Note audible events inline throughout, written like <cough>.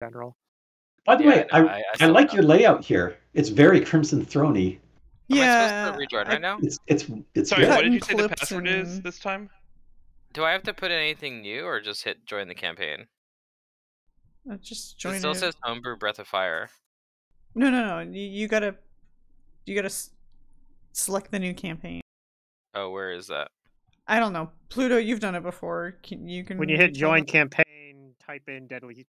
general. By the Yeah, way, I, I- I I, like your layout here. It's very Crimson Throny. Am I Yeah. supposed to rejoin I- right now? It's it's it's Sorry, good. what did you say the clips password is this time? Do I have to put in anything new or just hit join the campaign? Uh, Just It still it. says homebrew breath of fire. No, no, no. You, you gotta, you gotta s- select the new campaign. Oh, where is that? I don't know, Pluto. You've done it before. Can, you can. When you hit join campaign, type in deadly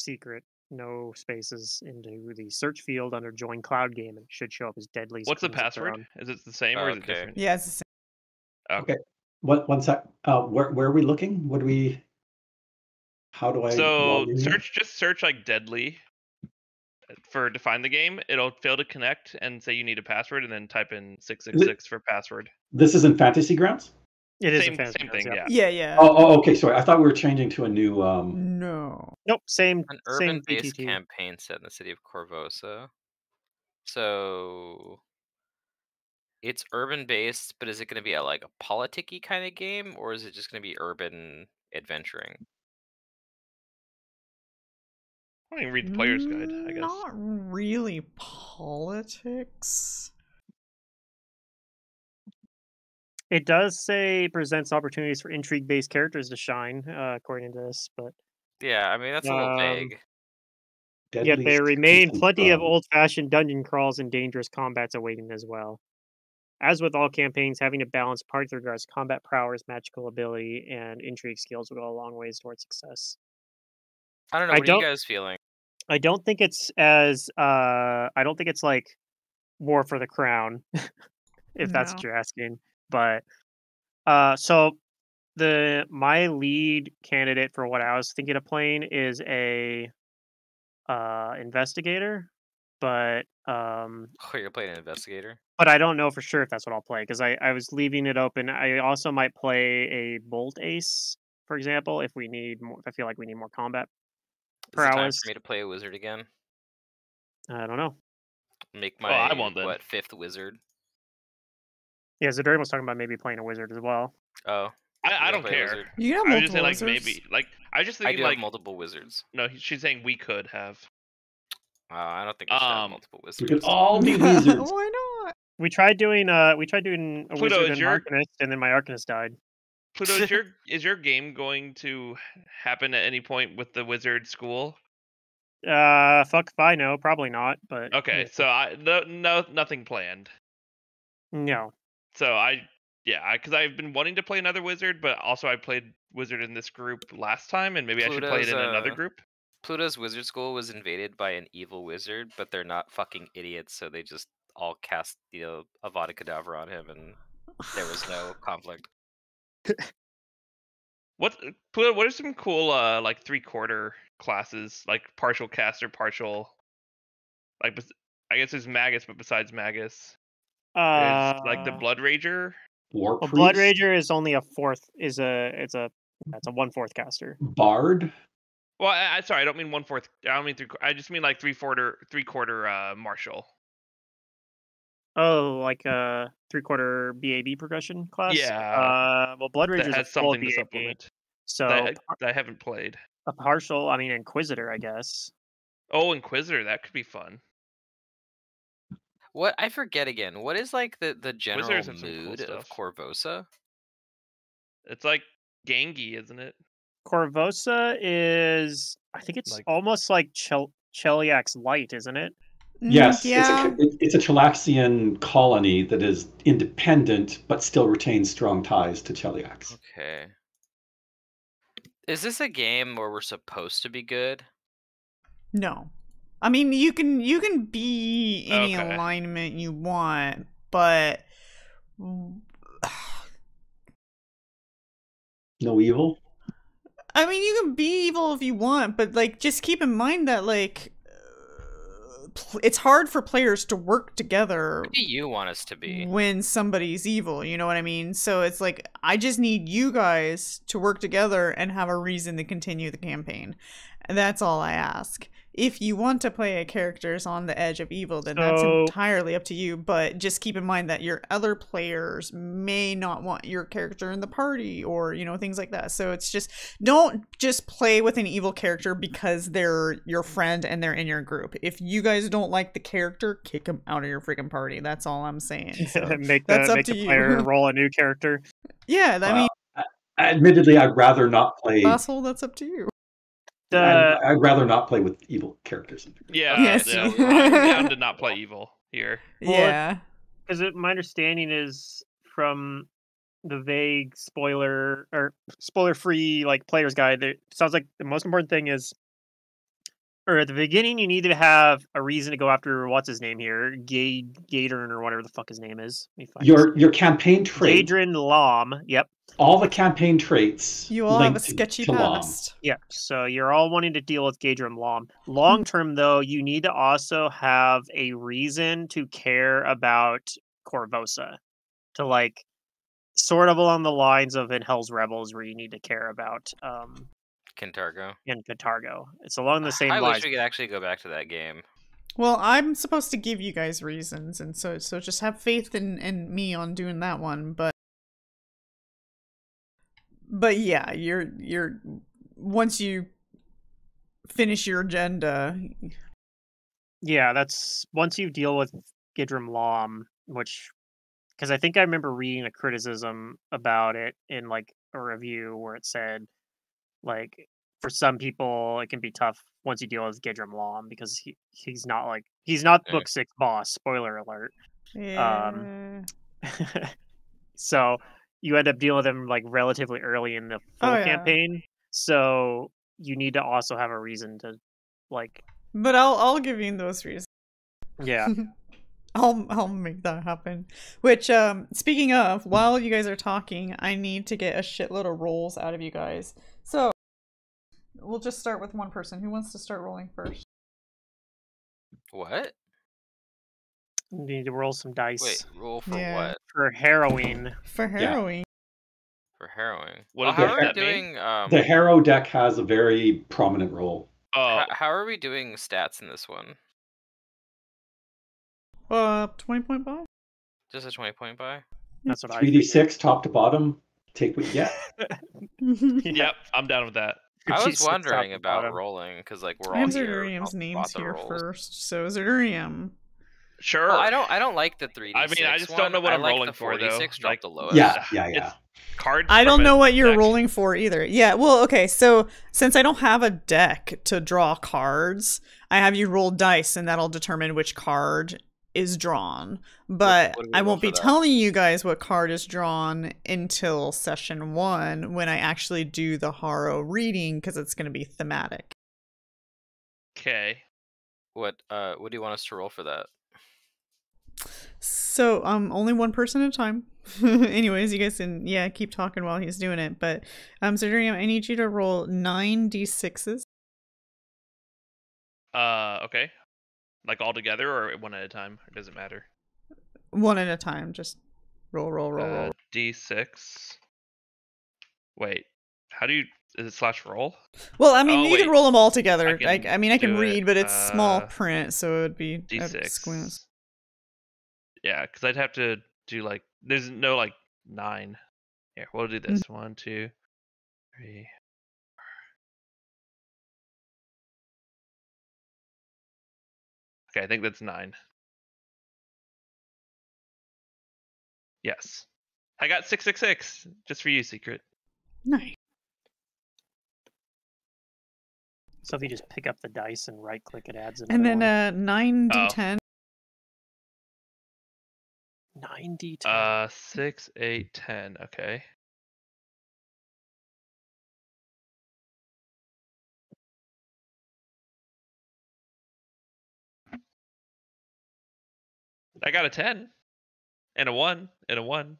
secret, no spaces, into the search field under join cloud game, and it should show up as deadly. What's the password? Throne. Is it the same or is it different? Yeah, it's the same. Okay. One one sec. Uh, where where are we looking? What do we? How do I? So log in here? search just search like deadly for to find the game. It'll fail to connect and say you need a password, and then type in six six six for password. This is in Fantasy Grounds. It is Same a fantasy same Grounds, thing, yeah. yeah. Yeah, yeah. Oh, oh, okay. Sorry, I thought we were changing to a new. Um, No. Nope, same An same urban-based campaign set in the city of Korvosa. So it's urban-based, but is it going to be a, like a politicky kind of game, or is it just going to be urban adventuring? I don't even read the player's guide. I guess. Not really politics. It does say presents opportunities for intrigue-based characters to shine, uh, according to this, but Yeah, I mean that's a little Um, vague. yet there remain plenty of old-fashioned dungeon crawls and dangerous combats awaiting as well. As with all campaigns, having to balance part that regards combat prowess, magical ability, and intrigue skills will go a long ways towards success. I don't know. I What are don't- you guys feeling? I don't think it's as uh I don't think it's like War for the Crown, <laughs> if that's what you're asking. But uh so the my lead candidate for what I was thinking of playing is a uh investigator, but um Oh, you're playing an investigator. but I don't know for sure if that's what I'll play because I, I was leaving it open. I also might play a bolt ace, for example, if we need more. If I feel like we need more combat Is it time prowess. for me to play a wizard again? I don't know. Make Oh, my I won't then. what fifth wizard? Yeah, Zadarian was talking about maybe playing a wizard as well. Oh, I, I don't care. You can have I was multiple just saying like wizards. maybe like I was just I thinking do like have multiple wizards. no, he- she's saying we could have. Uh, I don't think I should have Um, multiple We wizards. could all be <laughs> wizards. Why not? We tried doing uh we tried doing a Pluto, wizard and your- Arcanist, and then my Arcanist died. Pluto, is your <laughs> is your game going to happen at any point with the wizard school? Uh, fuck if I know, probably not. But Okay, so I no no nothing planned. no, So I yeah, because I've been wanting to play another wizard, but also I played wizard in this group last time, and maybe I should play it Pluto's, in another uh, group. Pluto's wizard school was invaded by an evil wizard, but they're not fucking idiots, so they just all cast you know Avada Kedavra on him, and there was no conflict. What Pluto? What are some cool uh like three quarter classes like partial caster, partial like I guess there's Magus, but besides Magus, uh, there's like the Blood Rager. War a priest, Blood Rager is only a fourth. Is a it's a it's a one fourth caster. bard. Well, I, I sorry, I don't mean one fourth. I don't mean three. I just mean like three quarter, three quarter uh martial. Oh, like a three quarter BAB progression class. Yeah, Uh, well, Blood Rager That is a has full something to supplement. So that, I- that I haven't played. a partial. I mean, Inquisitor, I guess. Oh, Inquisitor, that could be fun. What I forget again. What is like the the general Wizards have some cool mood of stuff. Korvosa? It's like Gangi, isn't it? Korvosa is. I think it's Like- almost like Chel- Cheliax Light, isn't it? Mm, Yes, yeah. it's a it- it's a Chelaxian colony that is independent but still retains strong ties to Cheliax. Okay. Is this a game where we're supposed to be good? No. I mean, you can you can be any Okay. alignment you want, but No evil. I mean, you can be evil if you want, but like, just keep in mind that like, uh, it's hard for players to work together What do you want us to be? when somebody's evil. You know what I mean? So it's like, I just need you guys to work together and have a reason to continue the campaign, and that's all I ask. if you want to play a characters on the edge of evil, then that's entirely up to you. But just keep in mind that your other players may not want your character in the party, or you know things like that. So it's just don't just play with an evil character because they're your friend and they're in your group. If you guys don't like the character, kick them out of your freaking party. That's all I'm saying. So, <laughs> make the that's up make to the you. player roll a new character. <laughs> yeah, I Wow. mean, Admittedly, I'd rather not play. asshole. That's up to you. The uh, I'd, I'd rather not play with evil characters. Yeah, Yes. yeah, <laughs> I'm down to not play evil here. Well, yeah. because my understanding is from the vague spoiler or spoiler free like player's guide that sounds like the most important thing is or at the beginning you need to have a reason to go after what's his name here Gay Gadrin or whatever the fuck his name is Let me find Your your campaign his- trait, Gaedren Lamm yep all the campaign traits. You all have a linked to- sketchy to Lom. past. Yep. So you're all wanting to deal with Gaedren Lamm. Long term, though, you need to also have a reason to care about Korvosa. To like, sort of along the lines of in Hell's Rebels, where you need to care about um Kintargo. in Kintargo. It's along the ah, same I lines. wish we could actually go back to that game. Well, I'm supposed to give you guys reasons, and so so just have faith in in me on doing that one. But but yeah, you're you're once you finish your agenda, Yeah, that's once you deal with Gaedren Lamm, which because I think I remember reading a criticism about it in like a review where it said like for some people it can be tough once you deal with Gaedren Lamm because he he's not like he's not Yeah. book six boss, spoiler alert. yeah. <laughs> so you end up dealing with him like relatively early in the full Oh, yeah. campaign. So you need to also have a reason to like but I'll I'll give you those reasons. yeah. <laughs> I'll I'll make that happen. Which um speaking of, while you guys are talking, I need to get a shitload of rolls out of you guys. So we'll just start with one person. Who wants to start rolling first? What? You need to roll some dice. Wait, roll for Yeah. what? for harrowing. For harrowing. For harrowing. What Well, how are we doing? Um, The Harrow deck has a very prominent role. Oh, how, how are we doing stats in this one? Uh twenty point buy? Just a twenty point buy? That's what I. Three d six top to bottom. Take what you get. <laughs> <laughs> yep, I'm down with that. I was wondering about bottom. rolling because like we're I all have here. Zurdurium's all names here rolls. first. So Zurdurium. Sure. Well, I don't. I don't like the three. I mean, I just don't know what I I'm like rolling the for, though. 46 drop Like- the lowest. Yeah, yeah, yeah. It's cards. I don't know what you're deck. rolling for either. Yeah, well, okay, so since I don't have a deck to draw cards, I have you roll dice and that'll determine which card is drawn. But what do I won't be that? telling you guys what card is drawn until session one when I actually do the Harrow reading because it's going to be thematic. Okay. What? Uh, what do you want us to roll for that? So, um, only one person at a time. <laughs> Anyways, you guys can, yeah, keep talking while he's doing it. But, um, so Zurdurium, I need you to roll nine d6s. Uh, okay. Like all together or one at a time? It doesn't matter. One at a time. Just roll, roll, roll, roll. Uh, D6. Wait. How do you? Is it slash roll? Well, I mean, Oh, you can roll them all together. I I, can I, mean, I can do it. read, but it's small Uh, print, so it would be a D6. squeeze. Yeah, because I'd have to do like. There's no like nine. Here, we'll do this. One, two, three. Okay, I think that's nine. Yes. I got 666 just for you, Secret. Nice. So if you just pick up the dice and right click, it adds And then one. uh, nine Oh. d10. nine d ten. Uh, six, eight, ten. Okay. I got a ten, and a one, and a one.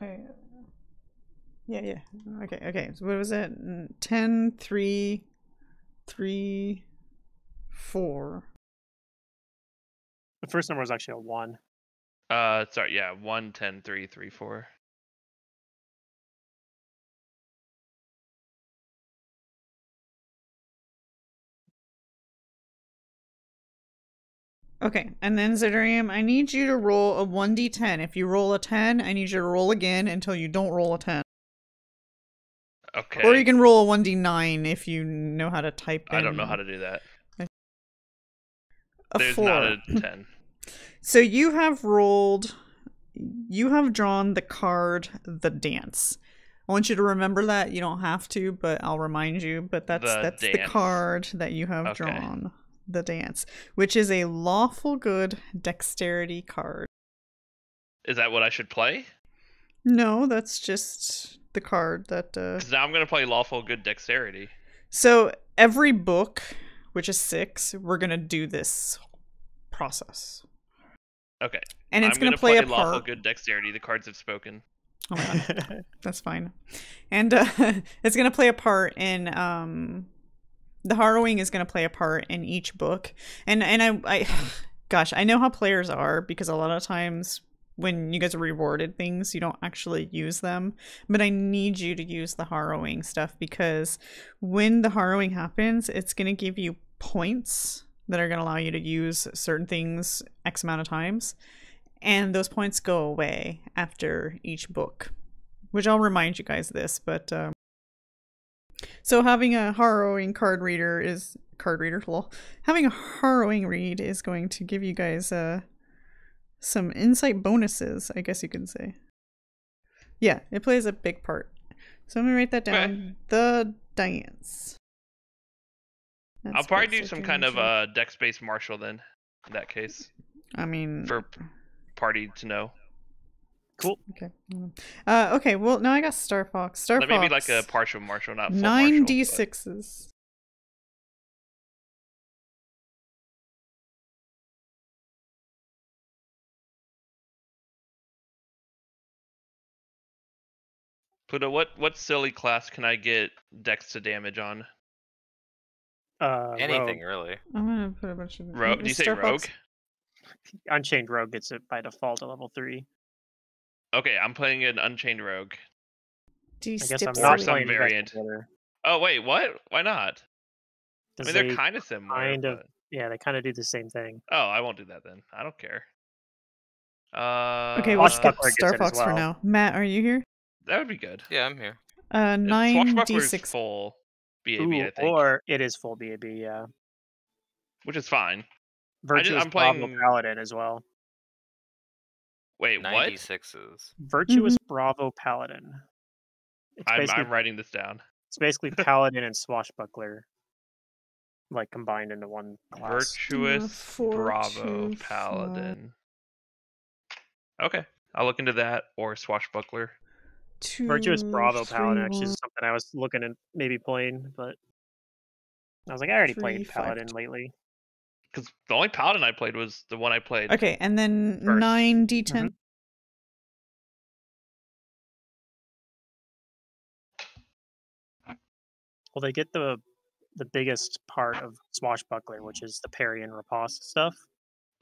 Uh, yeah, yeah. Okay, okay. So what was it? Mm, 10, 3, 3, 4. the first number was actually a one. Uh, sorry, yeah, one, ten, three, three, four. Okay, and then Zurdurium, I need you to roll a 1d10. If you roll a 10, I need you to roll again until you don't roll a 10. Okay. Or you can roll a 1d9 if you know how to type I don't know how to do that. a There's 4. not a <laughs> ten. So you have rolled, you have drawn the card, the dance. I want you to remember that. You don't have to, but I'll remind you. But that's The that's the card that you have Okay. drawn, the dance, which is a lawful good dexterity card. Is that what I should play? No, that's just the card that. Uh... Because now I'm gonna play lawful good dexterity. So every book, which is six, we're gonna do this process, Okay. and it's I'm gonna, gonna play, a lawful part. good dexterity. The cards have spoken. Oh my god. <laughs> That's fine. And uh, <laughs> it's going to play a part in um the harrowing is going to play a part in each book. And and I I <sighs> gosh, I know how players are because a lot of times when you guys are rewarded things, you don't actually use them. But I need you to use the harrowing stuff because when the harrowing happens, it's going to give you points that are going to allow you to use certain things X amount of times and those points go away after each book which i'll remind you guys of this but um so having a harrowing card reader is card reader lol having a harrowing read is going to give you guys uh some insight bonuses i guess you can say yeah it plays a big part so i'm gonna write that down Okay. the dance I'll probably do some kind of uh dex-based martial then. In that case, i mean for party to know. Cool. Okay. Uh, okay. Well, now I got Star Fox. Star Like Fox. maybe like a partial martial, not full nine martial, d but- sixes. Pluto, what what silly class can I get dex to damage on? Uh, Anything Rogue. really. I'm gonna put a bunch of. Rogue? Do you say rogue? Fox- <laughs> Unchained Rogue gets it by default to level three. Okay, I'm playing an Unchained Rogue. D I guess I'm Stips Or some playing variant. Investigator, Oh wait, what? Why not? I mean, they're they- kind of similar. kind of- but- Yeah, they kind of do the same thing. Oh, I won't do that then. I don't care. Uh, Okay, we'll skip Swashbuckler Star it as Fox for now. Matt, are you here? That would be good. Yeah, I'm here. Uh, nine d six. full BAB, Ooh, I think, or it is full BAB, yeah. which is fine. Virtuous I'm Bravo playing- Paladin as well. Wait, what? 96s. Virtuous mm-hmm. Bravo Paladin. It's I'm, I'm writing this down. it's basically <laughs> Paladin and Swashbuckler, like combined into one class. Virtuous four, Bravo two, Paladin. Okay, I'll look into that or Swashbuckler. Two, Virtuous Bravo Paladin actually is something I was looking at maybe playing, but I was like, I already Three, played Paladin two. lately. Because the only Paladin I played was the one I played. Okay, and then First. nine d 10 Mm-hmm. Well, they get the the biggest part of Swashbuckler, which is the parry and riposte stuff.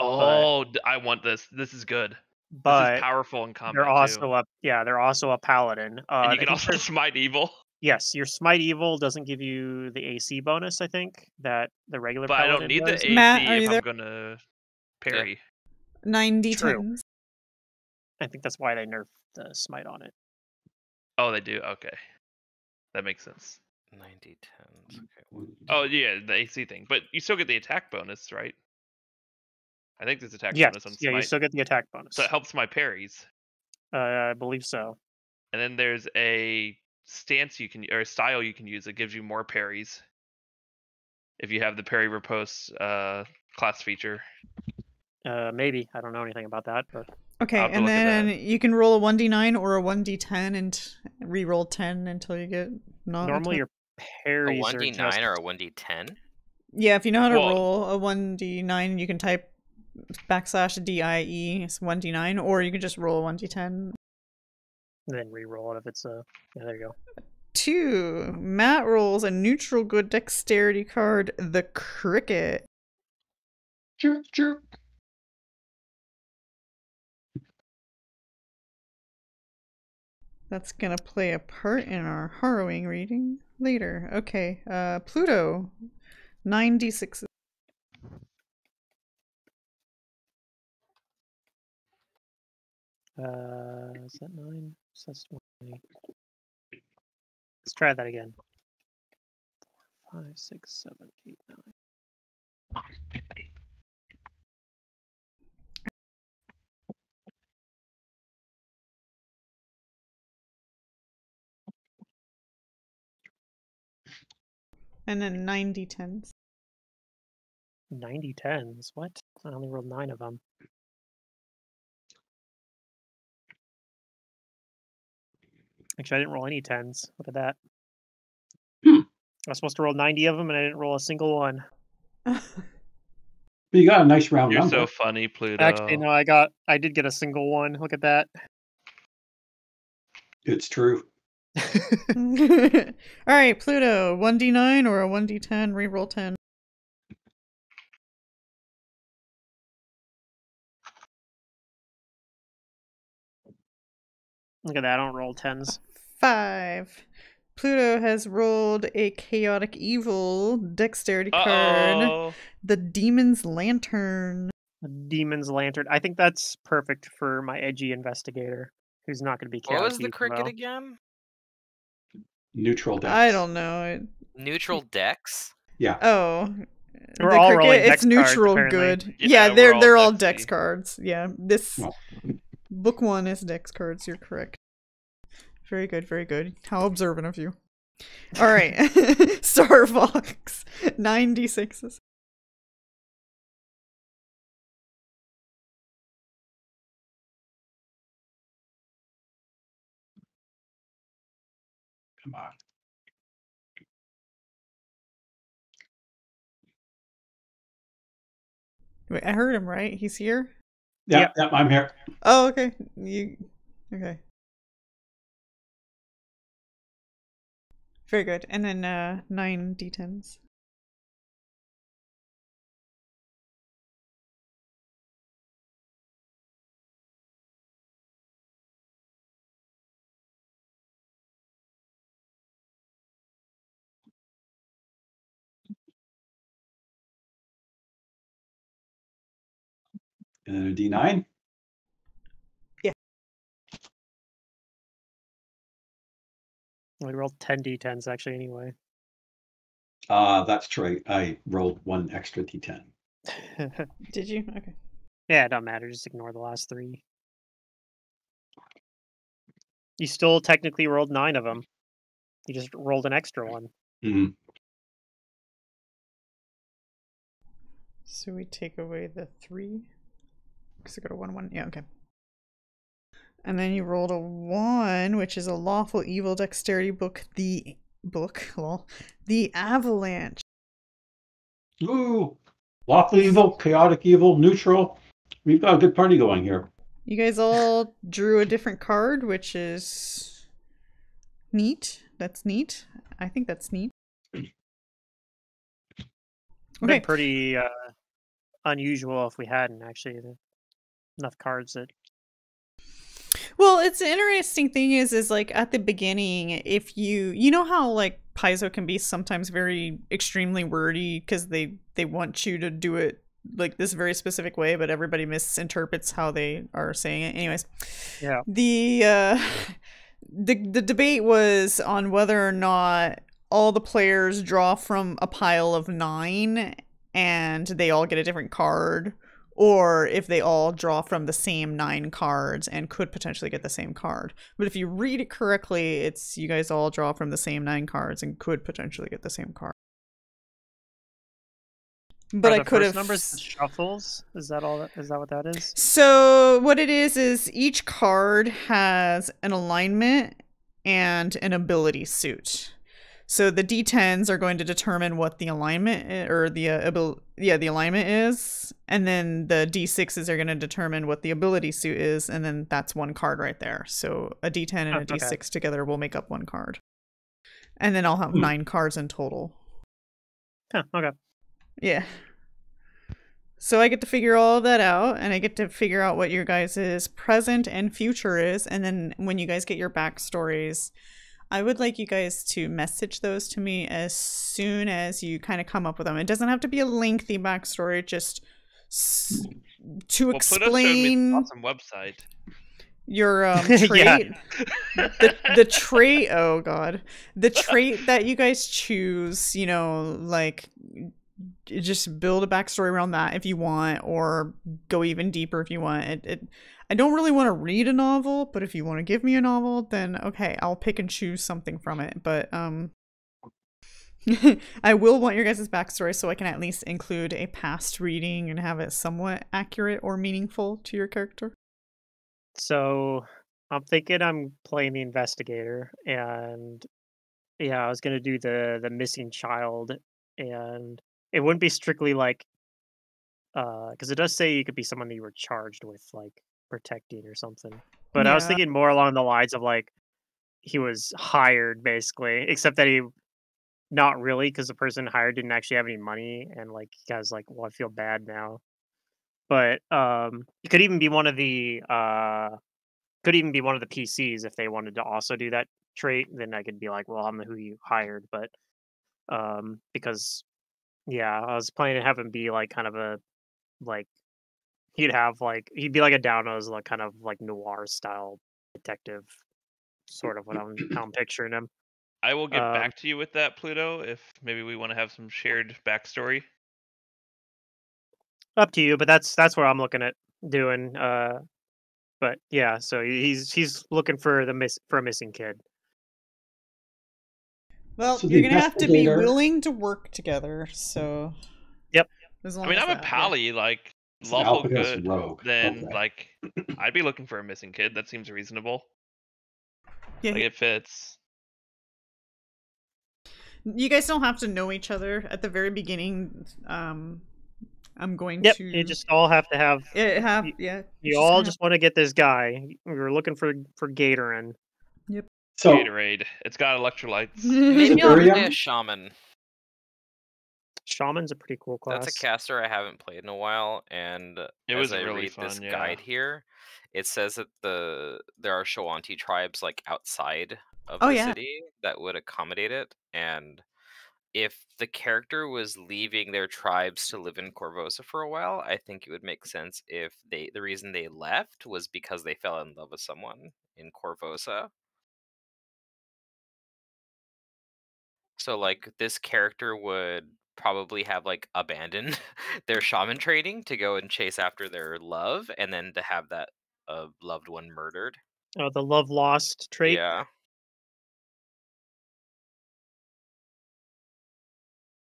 Oh, I want this. This is good. this But is powerful in combat they're also too. a yeah, they're also a paladin. Uh, And you can also <laughs> <laughs> smite evil, yes, your smite evil doesn't give you the AC bonus. I think that the regular. but I don't paladin need the. AC Matt, if there? I'm gonna parry. Nine d True. 10s I think that's why they nerfed the smite on it. Oh, they do. Okay, that makes sense. 90 10s. Okay. one- Oh yeah, the AC thing, but you still get the attack bonus, right? I think there's attack Yes, bonus on yeah, you still get the attack bonus. so it helps my parries. Uh, I believe so. And then there's a stance you can or style you can use that gives you more parries. If you have the parry riposte uh, class feature. Uh, maybe I don't know anything about that, but Okay, I'll have to and then you can roll a 1d9 or a 1d10 and re-roll 10 until you get not normally your A parries are 1d9 just- or a 1d10? Yeah, if you know how to Well- roll a 1d9, you can type backslash DIE, 1d9, or you can just roll a 1d10. then re-roll it if it's a. Yeah, there you go. Two, Matt rolls a neutral good dexterity card, the Cricket. Chirp, chirp. That's gonna play a part in our harrowing reading later. Okay, uh, Pluto, 9d6. Uh, is that nine? So that's 20. Let's try that again. Four, five, six, seven, eight, nine. And then 90 tens. 90 tens. What? I only rolled nine of them. Actually, I didn't roll any tens. Look at that. Hmm. I was supposed to roll 90 of them, and I didn't roll a single one. <laughs> But you got a nice round You're number. so funny, Pluto. Actually, no, I got, I did get a single one. Look at that. It's true. <laughs> <laughs> All right, Pluto, 1d9 or a 1d10, reroll 10. Look at that. I don't roll tens. 5. Pluto has rolled a chaotic evil dexterity card, Uh-oh. the Demon's Lantern. A Demon's Lantern. I think that's perfect for my edgy investigator, who's not going to be What was the cricket though. again? Neutral dex. I don't know. Neutral dex. Yeah. Oh. We're the all cricket, rolling it's dex cards, neutral apparently. good. Yeah, Yeah, we're they're all they're all dex dexy. cards. Yeah. This Well. Book 1 is dex cards, you're correct. Very good, very good. How observant of you. All right. <laughs> Star Fox. 96s. Come on. Wait, I heard him, right? He's here? Yeah, Yep. yeah, I'm here. Oh, okay. You okay. Very good. And then uh nine d10s. And then a D9. Yeah. We rolled 10 d10s actually anyway. Uh, that's true. I rolled one extra D10. <laughs> Did you? Okay. yeah, it don't matter. Just ignore the last three. You still technically rolled nine of them. You just rolled an extra one. Mhm. So we take away the three. Because I got a one one. Yeah, okay. And then you rolled a one, which is a lawful evil dexterity book. The book, <laughs> lol. The avalanche. Ooh, lawful evil, chaotic evil, neutral. We've got a good party going here. You guys all drew a different card, which is neat. That's neat. I think that's neat. Would Okay. been pretty uh, unusual if we hadn't actually the- enough cards that Well, it's the interesting thing is is like at the beginning, if you you know how like Paizo can be sometimes very extremely wordy because they they want you to do it like this very specific way, but everybody misinterprets how they are saying it. Anyways, Yeah. the uh, <laughs> the the debate was on whether or not all the players draw from a pile of nine and they all get a different card or if they all draw from the same nine cards and could potentially get the same card. But if you read it correctly, it's you guys all draw from the same nine cards and could potentially get the same card. But I could have numbers shuffles. Is that all? That, is that what that is? So what it is is each card has an alignment and an ability suit. So the D10s are going to determine what the alignment or the uh, abil- yeah the alignment is, and then the D6s are going to determine what the ability suit is, and then that's one card right there. So a D10 and Oh, a okay. D6 together will make up one card, and then I'll have Hmm. nine cards in total. Huh, okay. Yeah. So I get to figure all that out, and I get to figure out what your guys' present and future is, and then when you guys get your backstories, I would like you guys to message those to me as soon as you kind of come up with them. It doesn't have to be a lengthy backstory, just s- to Well, Pluto showed me explain. this awesome website. Your um, <laughs> Yeah. trait, the, the trait. Oh god, the trait that you guys choose. You know, like just build a backstory around that if you want, or go even deeper if you want. It. it I don't really want to read a novel, but if you want to give me a novel, then okay, I'll pick and choose something from it. But um, <laughs> I will want your guys' backstory so I can at least include a past reading and have it somewhat accurate or meaningful to your character. So I'm thinking I'm playing the investigator, and yeah, I was gonna do the the missing child, and it wouldn't be strictly like, uh, because it does say you could be someone that you were charged with like protecting or something. But I was thinking more along the lines of like he was hired basically, except that he not really because the person hired didn't actually have any money, and like he guy's like, well, I feel bad now. But um, it could even be one of the uh could even be one of the PCs if they wanted to also do that trait. Then I could be like, well, I'm the who you hired, but um, because yeah, I was planning to have him be like kind of a like he'd have like he'd be like a Downos like kind of like noir style detective, sort of what I'm how I'm picturing him. I will get Um, back to you with that, Pluto, if maybe we want to have some shared backstory. Up to you, but that's that's what I'm looking at doing. Uh, but yeah, so he's he's looking for the miss for a missing kid. Well, So you're gonna have to be willing to work together. So. Yep. As I mean, I'm a that, yeah. pally, like It's an lawful Alpagos good. rogue. Then, Okay. like, I'd be looking for a missing kid. That seems reasonable. Yeah, Like, it fits. you guys don't have to know each other at the very beginning. Um, I'm going Yep, to. you just all have to have. It have yeah. You just all gonna- just want to get this guy. We were looking for for Gatorin. So Gatorade. It's got electrolytes. Maybe I'll play a shaman. Shaman's a pretty cool class. That's a caster I haven't played in a while, and It as was I really read fun, this yeah. guide here, it says that the there are Shoanti tribes like outside of Oh, the yeah. city that would accommodate it, and if the character was leaving their tribes to live in Korvosa for a while, I think it would make sense if they the reason they left was because they fell in love with someone in Korvosa. So like this character would probably have like abandoned <laughs> their shaman training to go and chase after their love and then to have that uh, loved one murdered. Oh, the love lost trait. Yeah.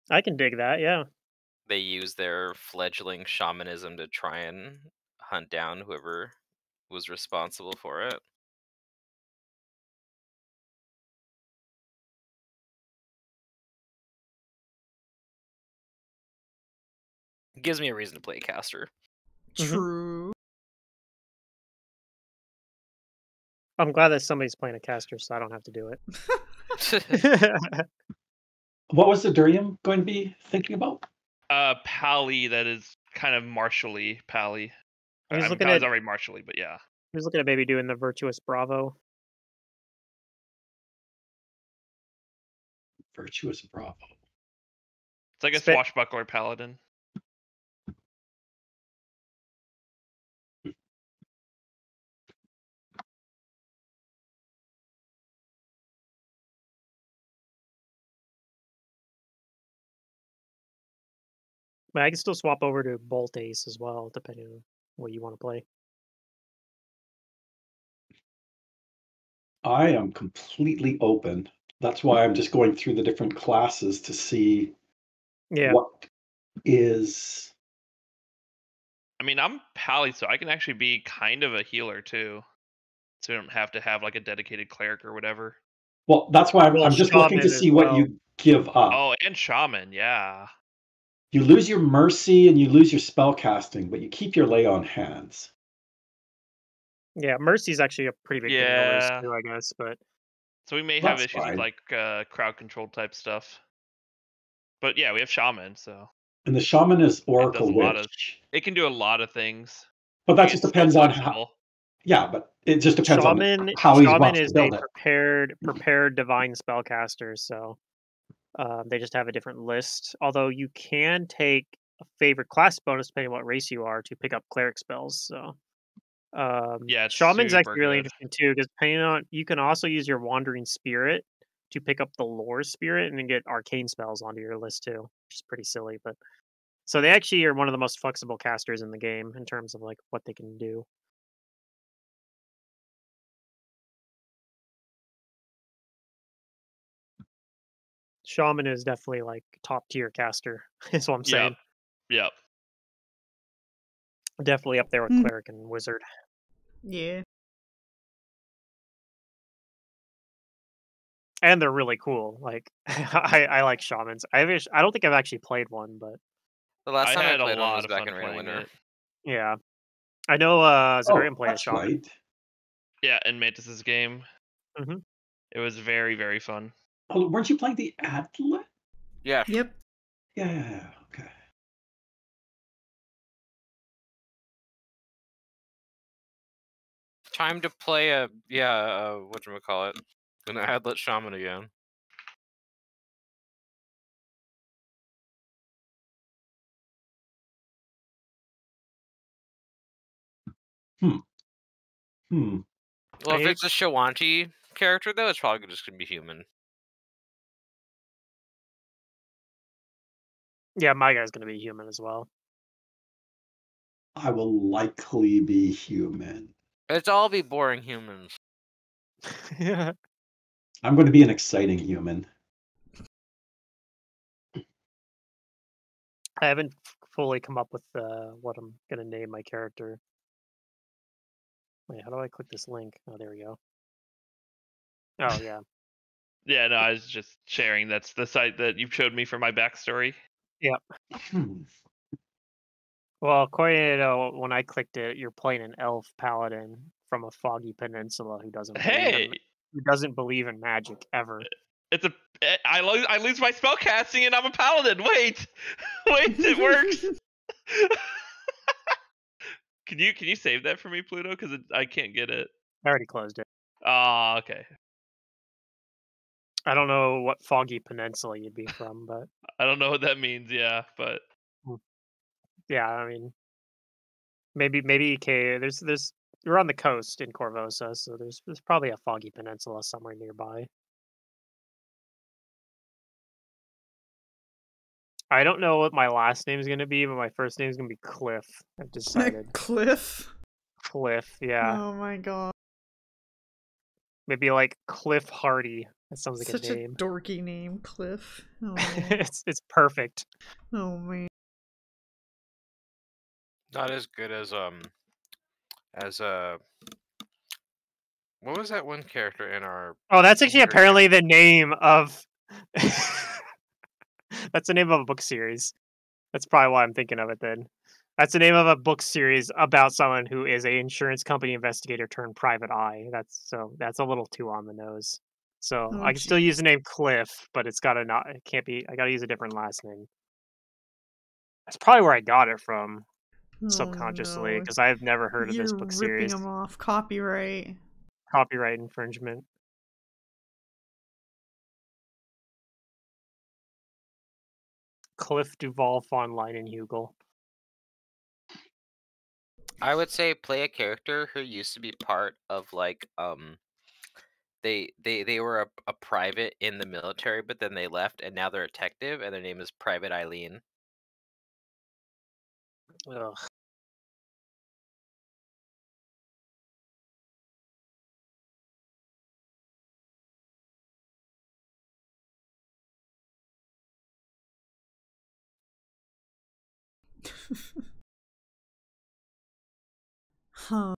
I can dig that. Yeah. They use their fledgling shamanism to try and hunt down whoever was responsible for it. Gives me a reason to play a caster. Mhm. True. I'm glad that somebody's playing a caster, so I don't have to do it. <laughs> <laughs> what was the Durium going to be thinking about? Uh, pally that is kind of martially pally. I was I mean, looking Pally's at- already martially, but yeah. He was looking at maybe doing the virtuous Bravo. Virtuous Bravo. It's like a Spe- swashbuckler paladin. But I can still swap over to Bolt Ace as well, depending on what you want to play. I am completely open. That's why I'm just going through the different classes to see Yeah. what is. I mean, I'm pally, so I can actually be kind of a healer too. So we don't have to have like a dedicated cleric or whatever. Well, that's why I'm, Well, I'm just looking to shaman as see what you give up. Oh, and shaman, yeah. You lose your mercy and you lose your spell casting, but you keep your lay on hands. Yeah. Mercy's actually a pretty big thing to lose Yeah. too, I guess. But So we may have issues fine. with like uh, crowd control type stuff. But yeah, we have shaman, so And the shaman is Oracle a lot of- Witch. it can do a lot of things. But that just depends on how. Yeah, but it just depends Shaman, on how he Shaman is to a it. prepared prepared divine spellcaster, so um, they just have a different list. Although you can take a favorite class bonus depending on what race you are to pick up cleric spells. So Um, Yeah, shaman's actually really good. interesting too because depending on you can also use your wandering spirit to pick up the lore spirit and then get arcane spells onto your list too, which is pretty silly. But so they actually are one of the most flexible casters in the game in terms of like what they can do. Shaman is definitely like top tier caster, <laughs> is what I'm saying. Yeah. Yep. Definitely up there with Mm. cleric and wizard. Yeah. and they're really cool. Like <laughs> I, I like shamans. I wish, I don't think I've actually played one, but The last I time had I a played one lot was back in Arena playing Winter. it. yeah, I know uh Oh, Zarian played a shaman. right. Yeah, in Mantis's game. Mm-hmm. It was very, very fun. Oh, weren't you playing the Adlet? Yeah. Yep. Yeah. Okay. Time to play a yeah, uh whatchamacallit. An Adlet Shaman again. Hmm. Hmm. Well, if it's a Shoanti character though, it's probably just gonna be human. Yeah, my guy's gonna be human as well. I will likely be human. It's all be boring humans. yeah, <laughs> I'm going to be an exciting human. I haven't fully come up with uh, what I'm gonna name my character. Wait, how do I click this link? Oh, there we go. Oh yeah, <laughs> Yeah, no, I was just sharing. That's the site that you showed me for my backstory. Hmm. Well, according to uh, when I clicked it, you're playing an elf paladin from a foggy peninsula who doesn't believe Hey, in, who doesn't believe in magic ever. it's a. eh, lose. I lose my spell casting, and I'm a paladin. Wait, <laughs> wait, it works. <laughs> can you can you save that for me, Pluto? Because I can't get it. I already closed it. Ah, okay. I don't know what foggy peninsula you'd be from, but I don't know what that means. Yeah, but hmm. yeah, I mean, maybe maybe K. There's there's you're on the coast in Korvosa, so there's there's probably a foggy peninsula somewhere nearby. I don't know what my last name is gonna be, but my first name is gonna be Cliff. I've <laughs> decided Cliff. Cliff. Yeah, Oh my god. maybe like Cliff Hardy. That sounds like Such a a name. dorky name, Cliff. <laughs> Oh, it's it's perfect. oh man. Not as good as um as uh what was that one character in our Oh, that's actually Sure. apparently the name of. <laughs> that's the name of a book series. That's probably why I'm thinking of it. Then, that's the name of a book series about someone who is a insurance company investigator turned private eye. That's so that's a little too on the nose. So Oh, I can still use the name Cliff, but it's got to not. It can't be. I got to use a different last name. That's probably where I got it from subconsciously oh, no. because I've never heard of You're this book ripping series. them off. Copyright. Copyright infringement. Cliff Duval von Leinenhugel. I would say play a character who used to be part of like um they they they were a, a private in the military but then they left and now they're a detective and their name is Private Eileen. Ugh. <laughs> Huh.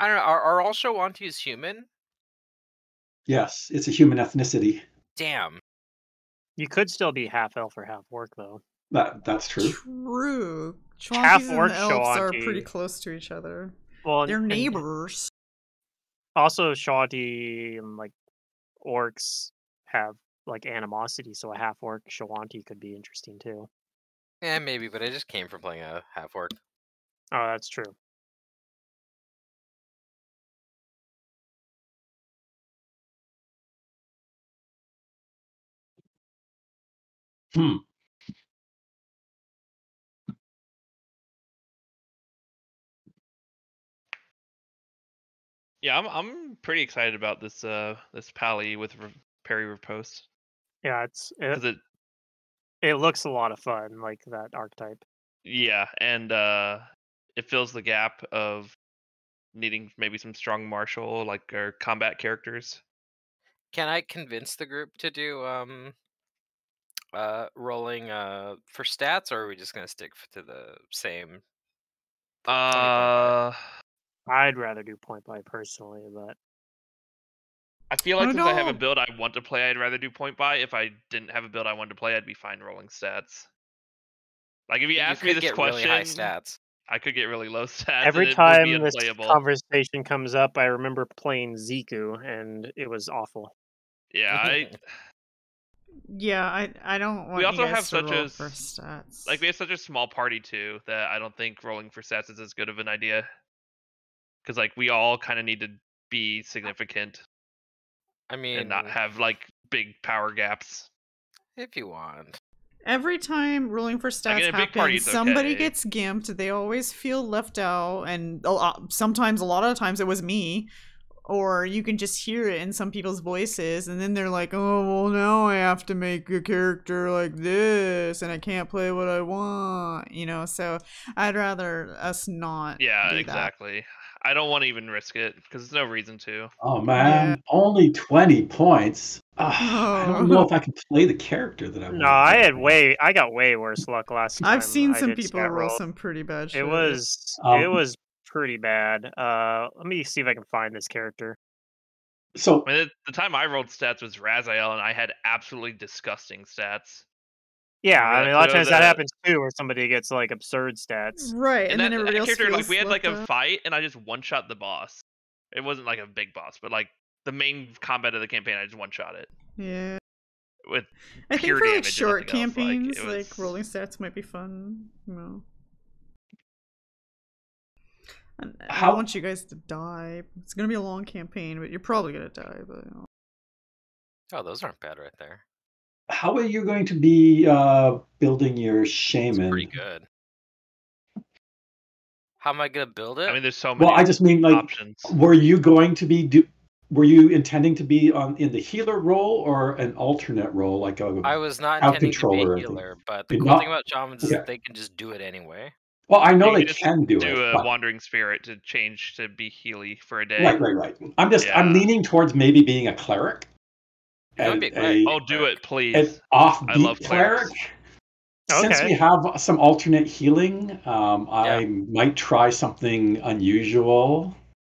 I don't know, are, are all Shoantis human? Yes, it's a human ethnicity. Damn. You could still be half elf or half orc though. That that's true. True. Half Chonkies and orc elves are pretty close to each other. Well, They're and- and neighbors. Also, Shoanti and like orcs have like animosity, so a half orc Shoanti could be interesting too. Yeah, maybe, but I just came from playing a half orc. Oh, that's true. Hmm. Yeah, I'm I'm pretty excited about this uh this pally with re- parry riposte. Yeah, it's it, it it looks a lot of fun, like that archetype. Yeah, and uh it fills the gap of needing maybe some strong martial like or combat characters. Can I convince the group to do um uh rolling uh for stats, or are we just gonna stick to the same? p- 20 point buy? Uh I'd rather do point buy personally, but I feel like don't since I have a build I want to play, I'd rather do point buy. If I didn't have a build I wanted to play, I'd be fine rolling stats. Like if you you asked me this get question, really high stats. I could get really low <laughs> stats. every and it would time be this conversation comes up, I remember playing Ziku, and it was awful. yeah, I <laughs> <laughs> Yeah, I I don't want We also you guys have to such roll a for stats. like we have such a small party too that I don't think rolling for stats is as good of an idea. Because like we all kind of need to be significant I mean, and not have like big power gaps. if you want. Every time rolling for stats in a party, happens, somebody okay. gets gimped. They always feel left out, and a lot, sometimes, a lot of times, it was me. Or you can just hear it in some people's voices, and then they're like, "Oh, well, now I have to make a character like this, and I can't play what I want." You know, so I'd rather us not. Yeah, do that. exactly. I don't want to even risk it because there's no reason to. Oh man, only 20 points. Ah, <laughs> I don't know if I can play the character that I want. No, I had way, I got way worse luck last time. I've seen some people roll roll. some pretty bad shit. It was, it Um, was pretty bad. Uh, let me see if I can find this character. So I mean, the- the time I rolled stats was Raziel, and I had absolutely disgusting stats. Yeah, I mean, a lot of times that that- happens too, where somebody gets like absurd stats. right, and, And, then that, everybody that character, like we had like a fight, and I just one shot the boss. It wasn't like a big boss, but like the main combat of the campaign, I just one shot it Yeah. with I think pure for like short nothing else, like, campaigns, like, rolling stats might be fun. You know. And I How- don't want you guys to die. It's gonna be a long campaign, but you're probably gonna die. But you know. Oh, those aren't bad right there. how are you going to be uh, building your It's shaman? pretty good. How am I gonna build it? I mean, there's so many Well, I just mean like, options. were you going to be do? Were you intending to be on in the healer role or an alternate role, like a? I was not Out intending to be controller, a I think. healer, but the cool not- thing about shamans is Yeah. they can just do it anyway. Well, I know You they can just can do, do it. a but- wandering spirit to change to be Healy for a day. Right, right, right. I'm just I'm leaning towards maybe being a cleric. That would and be great. a- Oh, do it, please. an offbeat I love cleric. clerics. Since we have some alternate healing, um, I Yeah. might try something unusual.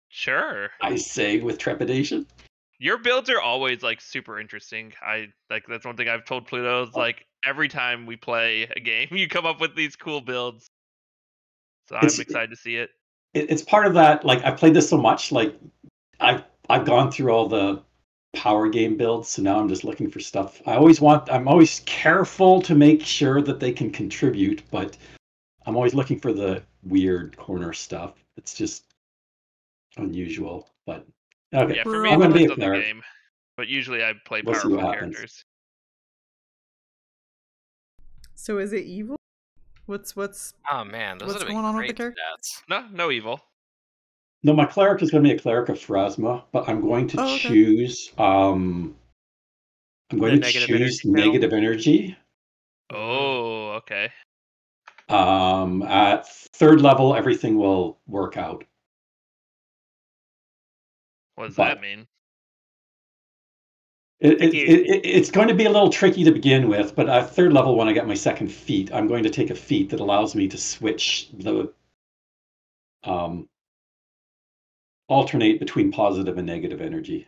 Sure. I say with trepidation. Your builds are always like super interesting. I like that's one thing I've told Pluto. Is, like every time we play a game, <laughs> you come up with these cool builds. So I'm excited to see it. It, it's part of that. Like I've played this so much. Like I've I've gone through all the power game builds, so now I'm just looking for stuff. I always want. I'm always careful to make sure that they can contribute, but I'm always looking for the weird corner stuff. It's just unusual, but okay. Yeah, for me, all it gonna be depends a on the game. But usually I play We'll powerful characters. So is it evil? What's what's Oh man, those What's going on with the great character? stats. No, no evil. No, my cleric is going to be a cleric of Pharasma, but I'm going to Oh, okay. choose. Um, I'm going The to negative choose energy channel? negative energy. Oh, okay. Um, at third level, everything will work out. What does But- that mean? It, it, it, it- it's going to be a little tricky to begin with, but at third level, when I get my second feat, I'm going to take a feat that allows me to switch the um, alternate between positive and negative energy.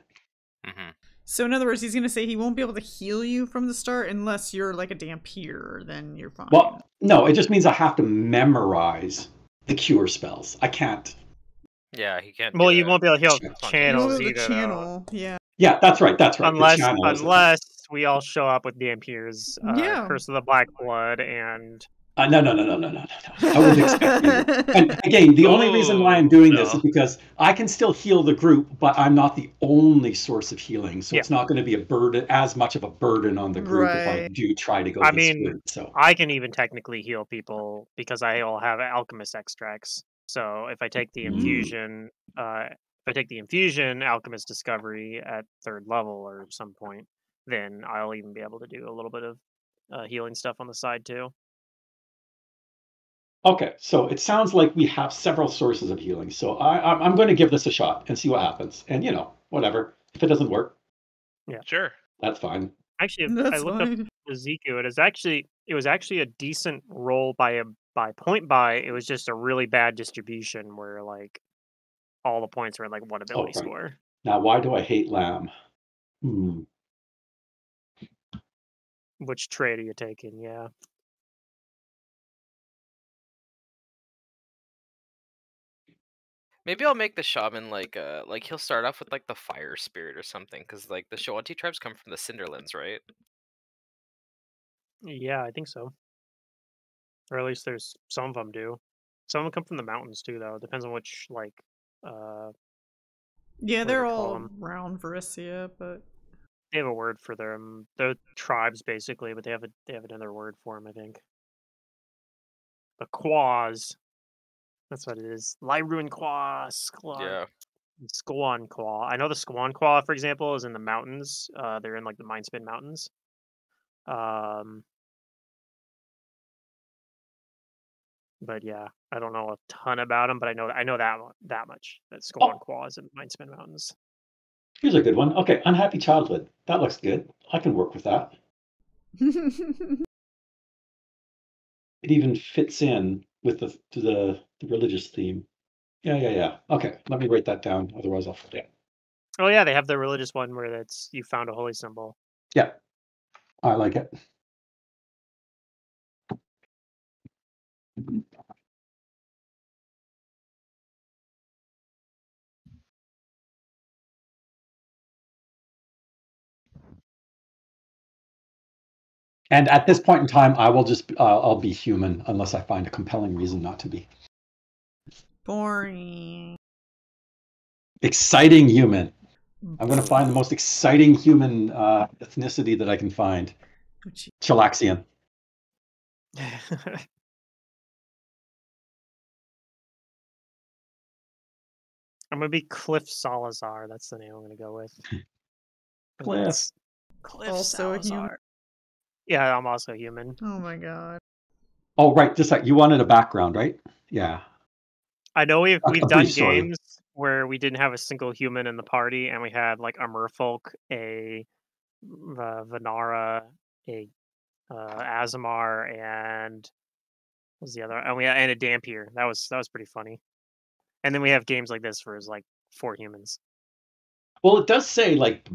hmm so in other words, he's gonna say he won't be able to heal you from the start unless you're like a dhampir, then you're fine. Well, no, it just means I have to memorize the cure spells. I can't. Yeah, he can't. Well, you won't be able to heal Channel. Channels won't be able either, channel, yeah. Yeah, that's right. That's right. unless unless we all show up with Dhampirs, uh, Yeah. Curse of the Black Blood, and Uh, no, no, no, no, no, no, no. I wouldn't expect you. And <laughs> again, the only reason why I'm doing this is because I can still heal the group, but I'm not the only source of healing. So Yeah. it's not going to be a burden, as much of a burden on the group if I do try to go I mean, route. So I can even technically heal people because I all have alchemist extracts. So if I take the Mm. infusion, uh, if I take the infusion alchemist discovery at third level or some point, then I'll even be able to do a little bit of uh, healing stuff on the side too. Okay, so it sounds like we have several sources of healing. So I, I'm, I'm going to give this a shot and see what happens. And you know, whatever. If it doesn't work, yeah, Sure. that's fine. Actually, if I looked up fine. the Ziku. It is actually it was actually a decent roll by a by point by. It was just a really bad distribution where like all the points were in like one ability right. score. Now, why do I hate Lamm? Hmm. Which trade are you taking? Yeah. Maybe I'll make the shaman like uh like he'll start off with like the fire spirit or something because like the Shoanti tribes come from the Cinderlands, right? Yeah, I think so. Or at least there's some of them do. Some of them come from the mountains too, though. Depends on which like uh Yeah, they're all call all 'em? round Varisia, but they have a word for them. They're tribes basically, but they have a they have another word for them, I think. The quaws. That's what it is. Lyrune-Quah, Skla, Yeah. Skoan-Quah. I know the Skoan-Quah, for example, is in the mountains. Uh, they're in like the Mindspin Mountains. Um, but yeah, I don't know a ton about them, but I know I know that that much. That oh. Skoan-Quah is in the Mindspin Mountains. Here's a good one. Okay, unhappy childhood. That looks good. I can work with that. <laughs> It even fits in with the the, the religious theme. Yeah, yeah, yeah. Okay, let me write that down. Otherwise, I'll forget. Oh yeah, they have the religious one where that's you found a holy symbol. Yeah, I like it. And at this point in time, I will just uh, I'll be human unless I find a compelling reason not to be. Boring. Exciting human. I'm going to find the most exciting human uh, ethnicity that I can find. Oh, gee. Chelaxian. <laughs> I'm gonna be Cliff Salazar. That's the name I'm gonna go with. Cliff. Cliff Also a human. Salazar. Yeah, I'm also human. Oh my god. Oh, right. Just like you wanted a background, right? Yeah. I know we've we've a done brief story. games where we didn't have a single human in the party, and we had like a merfolk, a uh, Vanara, a uh, Aasimar, and what was the other? And we had, and a Dhampir. That was that was pretty funny. And then we have games like this where it's like four humans. Well, it does say like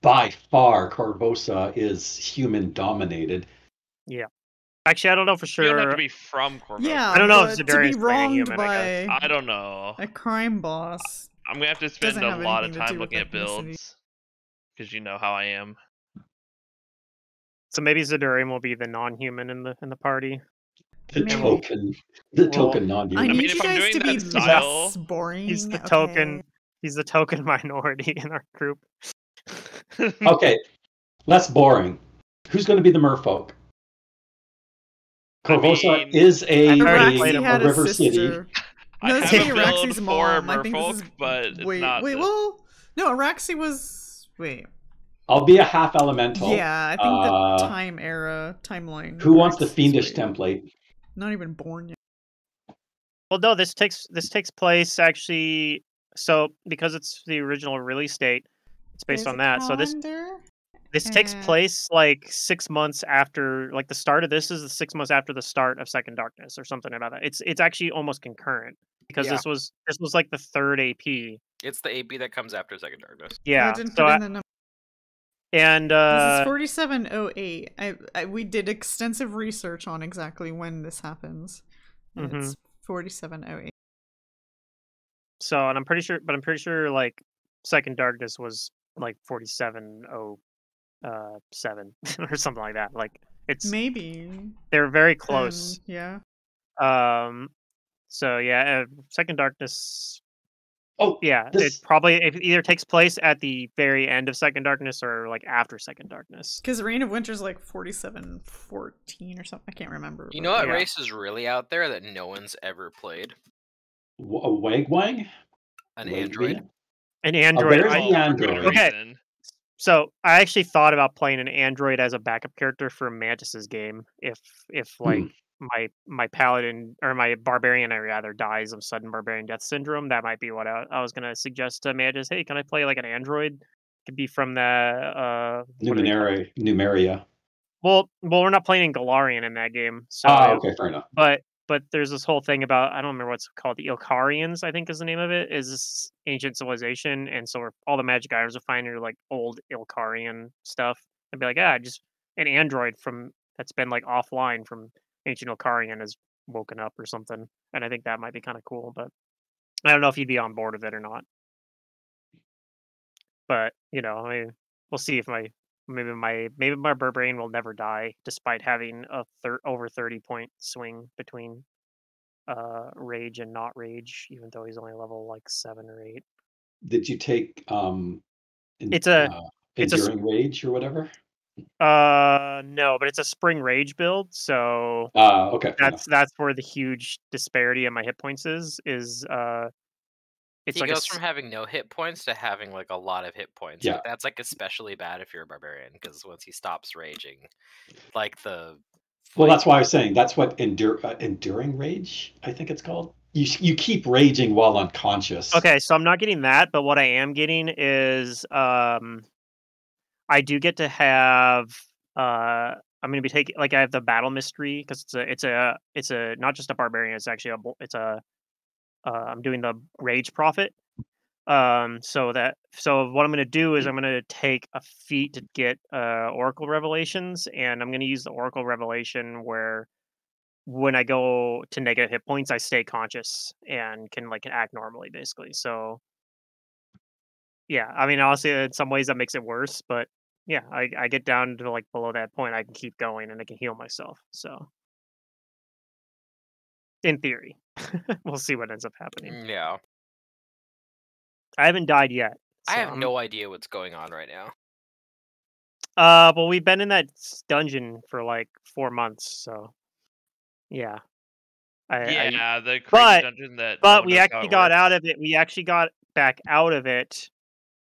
by far Korvosa is human dominated. Yeah. Actually, I don't know for You don't have sure. to be from Korvosa. Yeah, I don't know if but to be a wronged human, I by guess. I don't know. a crime boss. I'm gonna have to spend doesn't a lot of anything to do time looking at builds because you know how I am. So maybe Zedarian will be the non-human in the in the party. The Maybe. token, the Well, token non-human. mean, need if you I'm guys doing to that be style- less boring. He's the okay? token. He's the token <laughs> minority in our group. okay, less boring. Who's going to be the merfolk? I Korvosa mean, is a, I've already a, played Araxi him a had a river city. sister. I No, have it's a Araxi's for mom. I think this merfolk, is but it's wait, not wait, the- well, no, Araxi was wait. I'll be a half elemental. Yeah, I think Uh, the time era timeline. Who wants the fiendish template? Not even born yet. Well, no, this takes this takes place actually. So because it's the original release date, it's based on that. So this this takes Uh, place like six months after, like the start of this is the six months after the start of Second Darkness or something about that. It's it's actually almost concurrent because Yeah. this was this was like the third AP. It's the AP that comes after Second Darkness. Yeah. I didn't So put I- in the number. and This uh, is forty-seven oh eight. I, I we did extensive research on exactly when this happens. and Mhm. It's forty-seven oh eight. So and I'm pretty sure, but I'm pretty sure like Second Darkness was like forty seven oh uh <laughs> or something like that. Like it's Maybe. they're very close. then, yeah. Um, so yeah, uh, Second Darkness. Oh, Yeah, This- it probably it either takes place at the very end of Second Darkness or like after Second Darkness. Because Reign of Winter's like forty-seven fourteen or something. I can't remember. You but- know what Yeah. race is really out there that no one's ever played? W- a wagwang? An Wagby? android. An android. there's I- android. Okay. So I actually thought about playing an android as a backup character for Mantis's game. If if like my my paladin or my barbarian, I rather dies of sudden barbarian death syndrome, that might be what I, I was gonna suggest to Mantis. Hey, can I play like an android? Could be from the uh what do they call it? Numenera, Numeria. Well, well, we're not playing in Golarion in that game, so Ah, okay, fair enough. but but there's this whole thing about I don't remember what's called the Ilkarians, I think is the name of it, is this ancient civilization, and so all the magic items are finding are like old Ilkarian stuff. I'd be like, ah, just an android from that's been like offline from ancient Ilkarian has woken up or something, and I think that might be kind of cool, but I don't know if you'd be on board with it or not. But you know, I mean, we'll see if my maybe my maybe my barbarian will never die despite having a thir- over 30 point swing between uh rage and not rage even though he's only level like 7 or 8 Did you take um? en- It's a- uh, it's a rage or whatever. uh no but it's a spring rage build so Ah, okay. that's that's where the huge disparity in my hit points is is uh it's he like goes s- from having no hit points to having like a lot of hit points. Yeah. But that's like especially bad if you're a barbarian because once he stops raging, like the Well, that's why I was saying that's what endure uh, enduring rage. I think it's called. You you keep raging while unconscious. Okay, so I'm not getting that, but what I am getting is um I do get to have uh I'm going to be taking like I have the battle mystery because it's a it's a it's a not just a barbarian, it's actually a it's a uh, I'm doing the rage prophet. Um so that so what I'm going to do is I'm going to take a feat to get uh oracle revelations and I'm going to use the oracle revelation where when I go to negative hit points, I stay conscious and can like act normally, basically. So, yeah, I mean, honestly, in some ways that makes it worse, but yeah, I, I get down to like below that point, I can keep going and I can heal myself. So, in theory, <laughs> we'll see what ends up happening. Mm, yeah. I haven't died yet. I have I'm- no idea what's going on right now. Uh, well, we've been in that dungeon for like four months, so yeah. I, I, Yeah, the crazy but- dungeon that. but one we actually got works. out of it. We actually got back out of it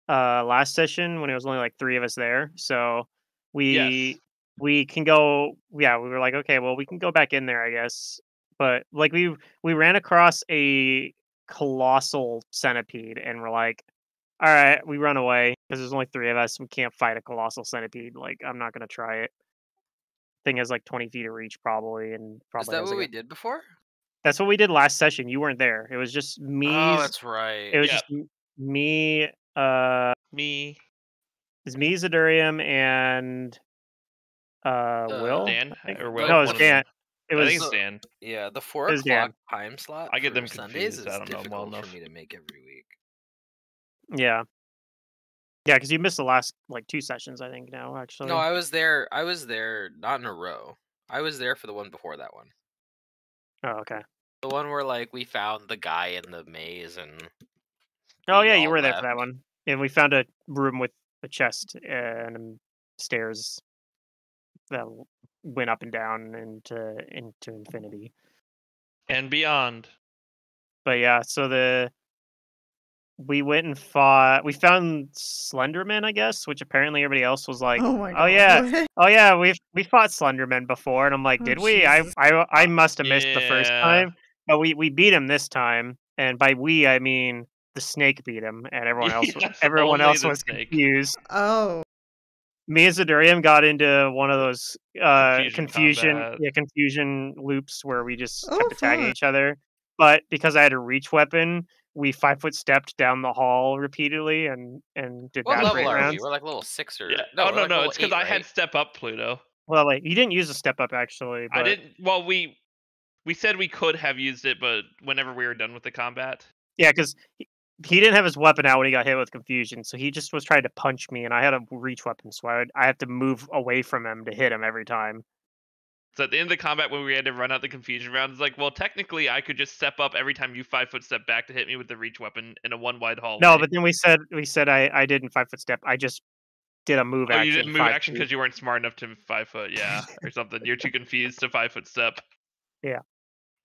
uh last session when it was only like three of us there. So we Yes. we can go yeah, we were like, okay, well we can go back in there, I guess. But like we we ran across a colossal centipede and we're like, all right, we run away because there's only three of us. We can't fight a colossal centipede. Like, I'm not gonna try it. Thing has like 20 feet of reach probably, and probably Is that what like, we a- did before? that's what we did last session. You weren't there. It was just me. Oh, that's right. It was Yeah. just me, uh, Me, it's me, Zurdurium, and uh, Uh, Will. Dan, or Will. No, it was one of them. Dan. It I was think it's Dan. yeah, the four it was Dan. o'clock time slot. I get for them Sundays confused, is I don't know 'em well difficult enough. for me to make every week. yeah, yeah, because you missed the last like two sessions, I think. Now, actually. No, I was there. I was there not in a row. I was there for the one before that one. oh, okay. The one where like we found the guy in the maze and Oh we yeah, you all were there for that left. one. And we found a room with a chest and um, stairs that went up and down into into infinity. And beyond. But yeah, so the we went and fought. We found Slenderman, I guess, which apparently everybody else was like, oh my oh, god. "Oh yeah, oh yeah, we we fought Slenderman before," and I'm like, Oh, "Did we? I I I must have missed the first time, but we we beat him this time, and by we I mean the snake beat him, and everyone else w- <laughs> Yes, everyone else was snake. confused. Oh. Me and Zurdurium got into one of those uh Confusion confusion yeah confusion loops where we just Oh, kept attacking fun. each other. But because I had a reach weapon, we five foot stepped down the hall repeatedly and and did what that for eight level are we? rounds. We're like level six or Yeah. no? oh no, like no, it's because eight, I had step up Pluto. Well, like you didn't use a step up actually. But I didn't. Well, we we said we could have used it, but whenever we were done with the combat, Yeah, because he, didn't have his weapon out when he got hit with confusion, so he just was trying to punch me, and I had a reach weapon, so I would, I had to move away from him to hit him every time. so at the end of the combat when we had to run out the confusion round, it's like, well, technically I could just step up every time you five foot step back to hit me with the reach weapon in a one wide hallway. No, but then we said we said I I didn't five foot step. I just did a move Oh, action. you didn't move action because you weren't smart enough to five foot, yeah, or something. You're too confused to five foot step. Yeah.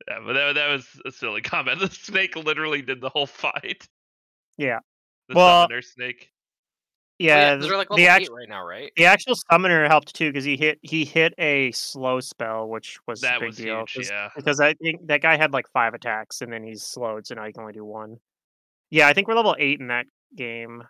Yeah, but that, that was a silly <laughs> comment. The snake literally did the whole fight. Yeah. The Well, summoner snake. Oh, Yeah, the, like the actual right now, right? the actual summoner helped too because he hit he hit a slow spell, which was That a big was deal. huge. 'cause- Yeah. because I think that guy had like five attacks and then he's slowed, so now he can only do one. Yeah, I think we're level eight in that game.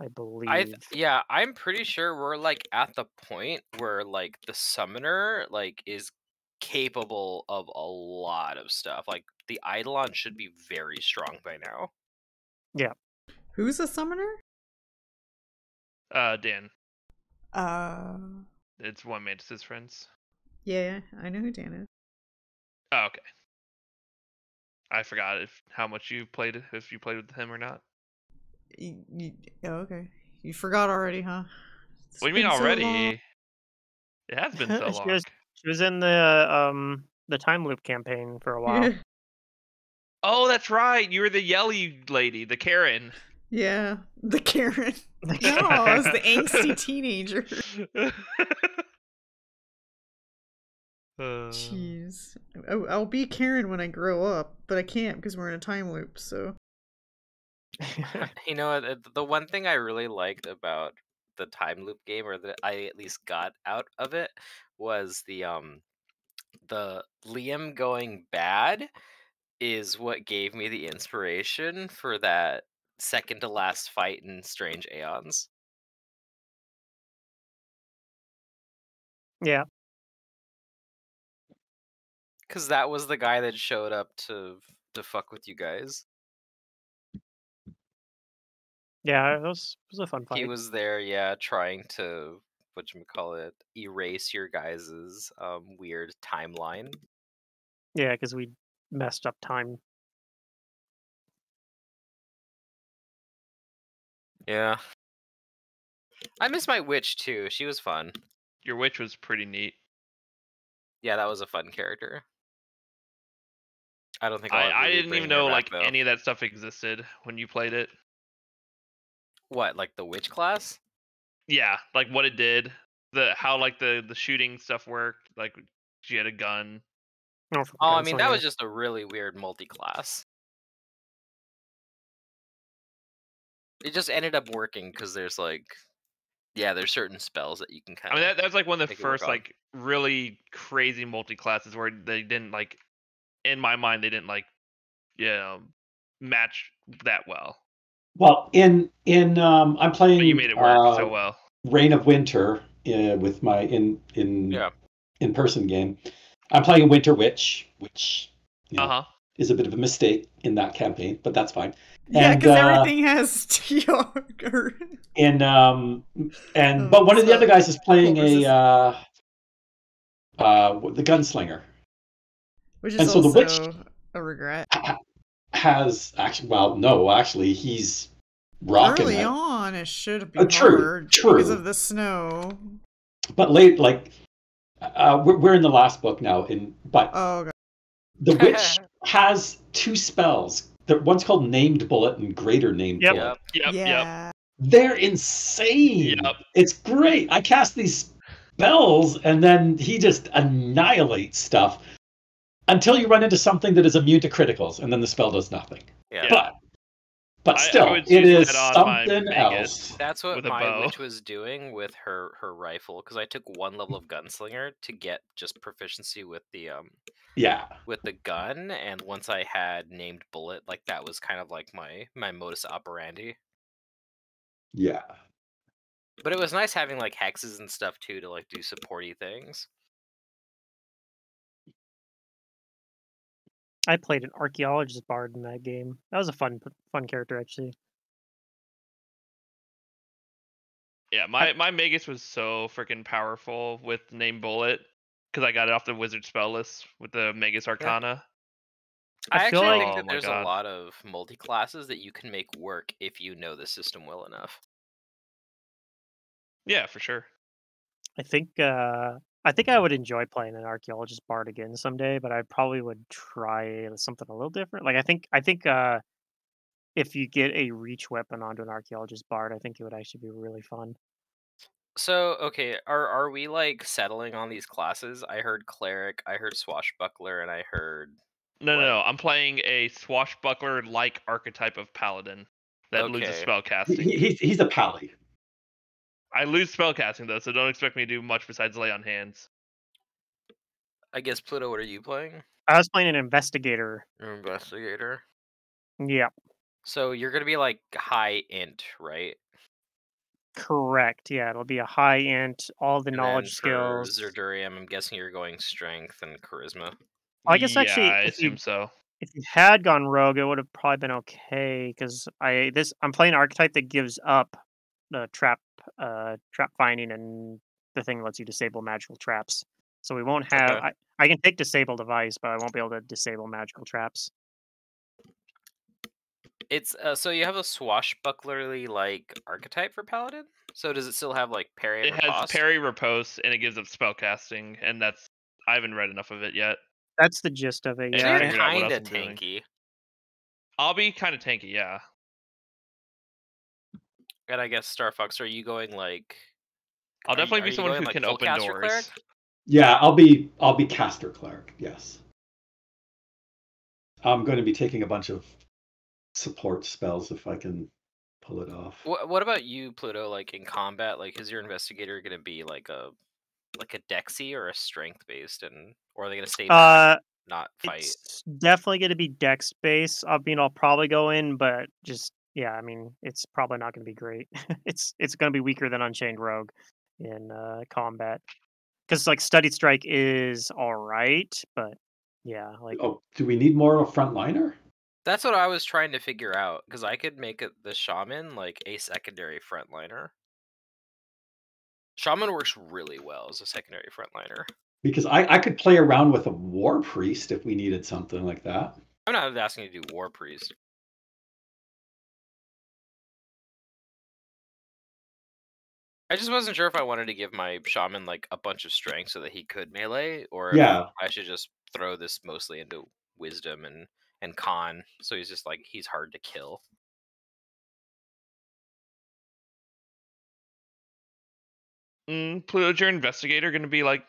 I believe. I th- yeah, I'm pretty sure we're like at the point where like the summoner like is capable of a lot of stuff. Like the Eidolon should be very strong by now. Who's a summoner? Uh, Dan. Uh, It's one Mantis's friends. yeah, I know who Dan is. Oh, okay. I forgot if how much you played if you played with him or not. You, you, oh, okay. You forgot already, huh? It's what do you mean been so already? it has been <laughs> so She long. was- She was in the um the time loop campaign for a <laughs> while. Yeah. Oh, that's right. You were the yelly lady, the Karen. yeah, the Karen. <laughs> No, I was the angsty teenager. Uh, <laughs> Jeez, I- I'll be Karen when I grow up, but I can't because we're in a time loop. So <laughs> you know, uh, the one thing I really liked about the time loop game, or that I at least got out of it, was the um the Liam going bad is what gave me the inspiration for that second to last fight in Strange Aeons. yeah, Cause that was the guy that showed up to to fuck with you guys. yeah, it was it was a fun fight. He was there, yeah, trying to what call it, erase your guys's um weird timeline. Yeah, because we messed up time. Yeah. I miss my witch too. She was fun. Your witch was pretty neat. Yeah, that was a fun character. I don't think I'll I, I didn't even know back, like though. any of that stuff existed when you played it. What, like the witch class? Yeah, like what it did, the how like the the shooting stuff worked. Like she had a gun. Oh, Oh, I mean sake. that was just a really weird multi-class. It just ended up working because there's like, yeah, there's certain spells that you can kind of. I mean that, that was like one of the make it work first like really crazy multi classes where they didn't like, in my mind they didn't like, you know, match that well. Well, in in um, I'm playing. But you made it work uh, so well. Reign of Winter uh, with my in in Yeah. in person game. I'm playing a Winter Witch, which you know, Uh huh. is a bit of a mistake in that campaign, but that's fine. yeah, because uh, everything has <laughs> TR. or- And um and Oh, but one of the other guys is playing a uh uh the gunslinger which is And so the also witch- a regret. has actually well no actually he's rocking Early it. on, it should be Uh, true, true. because of the snow. but late like uh we're, we're in the last book now in but Oh god. the <laughs> witch has two spells the one's called named bullet and greater named Yep. bullet Yep. Yep. Yep. yeah. they're insane Yep. it's great i cast these spells and then he just annihilates stuff until you run into something that is immune to criticals and then the spell does nothing Yeah. but but I- I still would it use is that on my something else That's what my bow. witch was doing with her her rifle because I took one level of gunslinger to get just proficiency with the um yeah with the gun, and once I had named bullet, like that was kind of like my my modus operandi. yeah But it was nice having like hexes and stuff too to like do supporty things. I played an archaeologist bard in that game. That was a fun fun character actually. Yeah, my my Magus was so freaking powerful with name bullet because I got it off the wizard spell list with the Magus Arcana. I I, feel actually like- think Oh that my there's God. a lot of multi classes that you can make work if you know the system well enough. Yeah, for sure. I think uh I think I would enjoy playing an archaeologist bard again someday, but I probably would try something a little different. Like I think I think uh if you get a reach weapon onto an archaeologist bard, I think it would actually be really fun. So okay, are are we like settling on these classes? I heard cleric, I heard swashbuckler, and I heard No, What? no, no. I'm playing a swashbuckler like archetype of paladin. that loses spell casting. he- he's he's a pally. I lose spell casting though, so don't expect me to do much besides lay on hands. I guess Pluto. What are you playing? I was playing an investigator. An investigator. Yeah, So you're gonna be like high int, right? correct. Yeah, it'll be a high int, all the And knowledge skills. Zurdurium, I'm guessing you're going strength and charisma. I guess yeah, actually, I if you- assume so. if you had gone rogue, it would have probably been okay because I this I'm playing an archetype that gives up the trap uh trap finding and the thing lets you disable magical traps. So we won't have Okay. I, I can take disable device, but I won't be able to disable magical traps. It's uh, so you have a swashbucklerly like archetype for paladin. So does it still have like parry? It And has riposte? parry riposte and it gives up spell casting, and that's I haven't read enough of it yet. That's the gist of it. Yeah, I you're figured out what kind of I'm doing. tanky. I'll be kind of tanky, yeah. And I guess Star Fox, are you going like? I'll are you- definitely are be someone going, who like, can open doors. cleric? Yeah, I'll be I'll be caster cleric. Yes, I'm going to be taking a bunch of support spells if I can pull it off. What What about you, Pluto? Like in combat, like is your investigator gonna be like a like a Dexy or a strength based, and or are they gonna stay uh, not fight? it's definitely going to be dex base. I mean, I'll probably go in, but just yeah, I mean, it's probably not going to be great. <laughs> it's it's going to be weaker than Unchained Rogue in uh, combat because like Studied Strike is all right, but yeah, like Oh, do we need more of a frontliner? That's what I was trying to figure out because I could make it the shaman like a secondary frontliner. Shaman works really well as a secondary frontliner. Because I, I could play around with a war priest if we needed something like that. I'm not asking you to do war priest. I just wasn't sure if I wanted to give my shaman like a bunch of strength so that he could melee, or Yeah. I should just throw this mostly into wisdom and and con, so he's just like he's hard to kill. Mm, Pluto's your investigator going to be like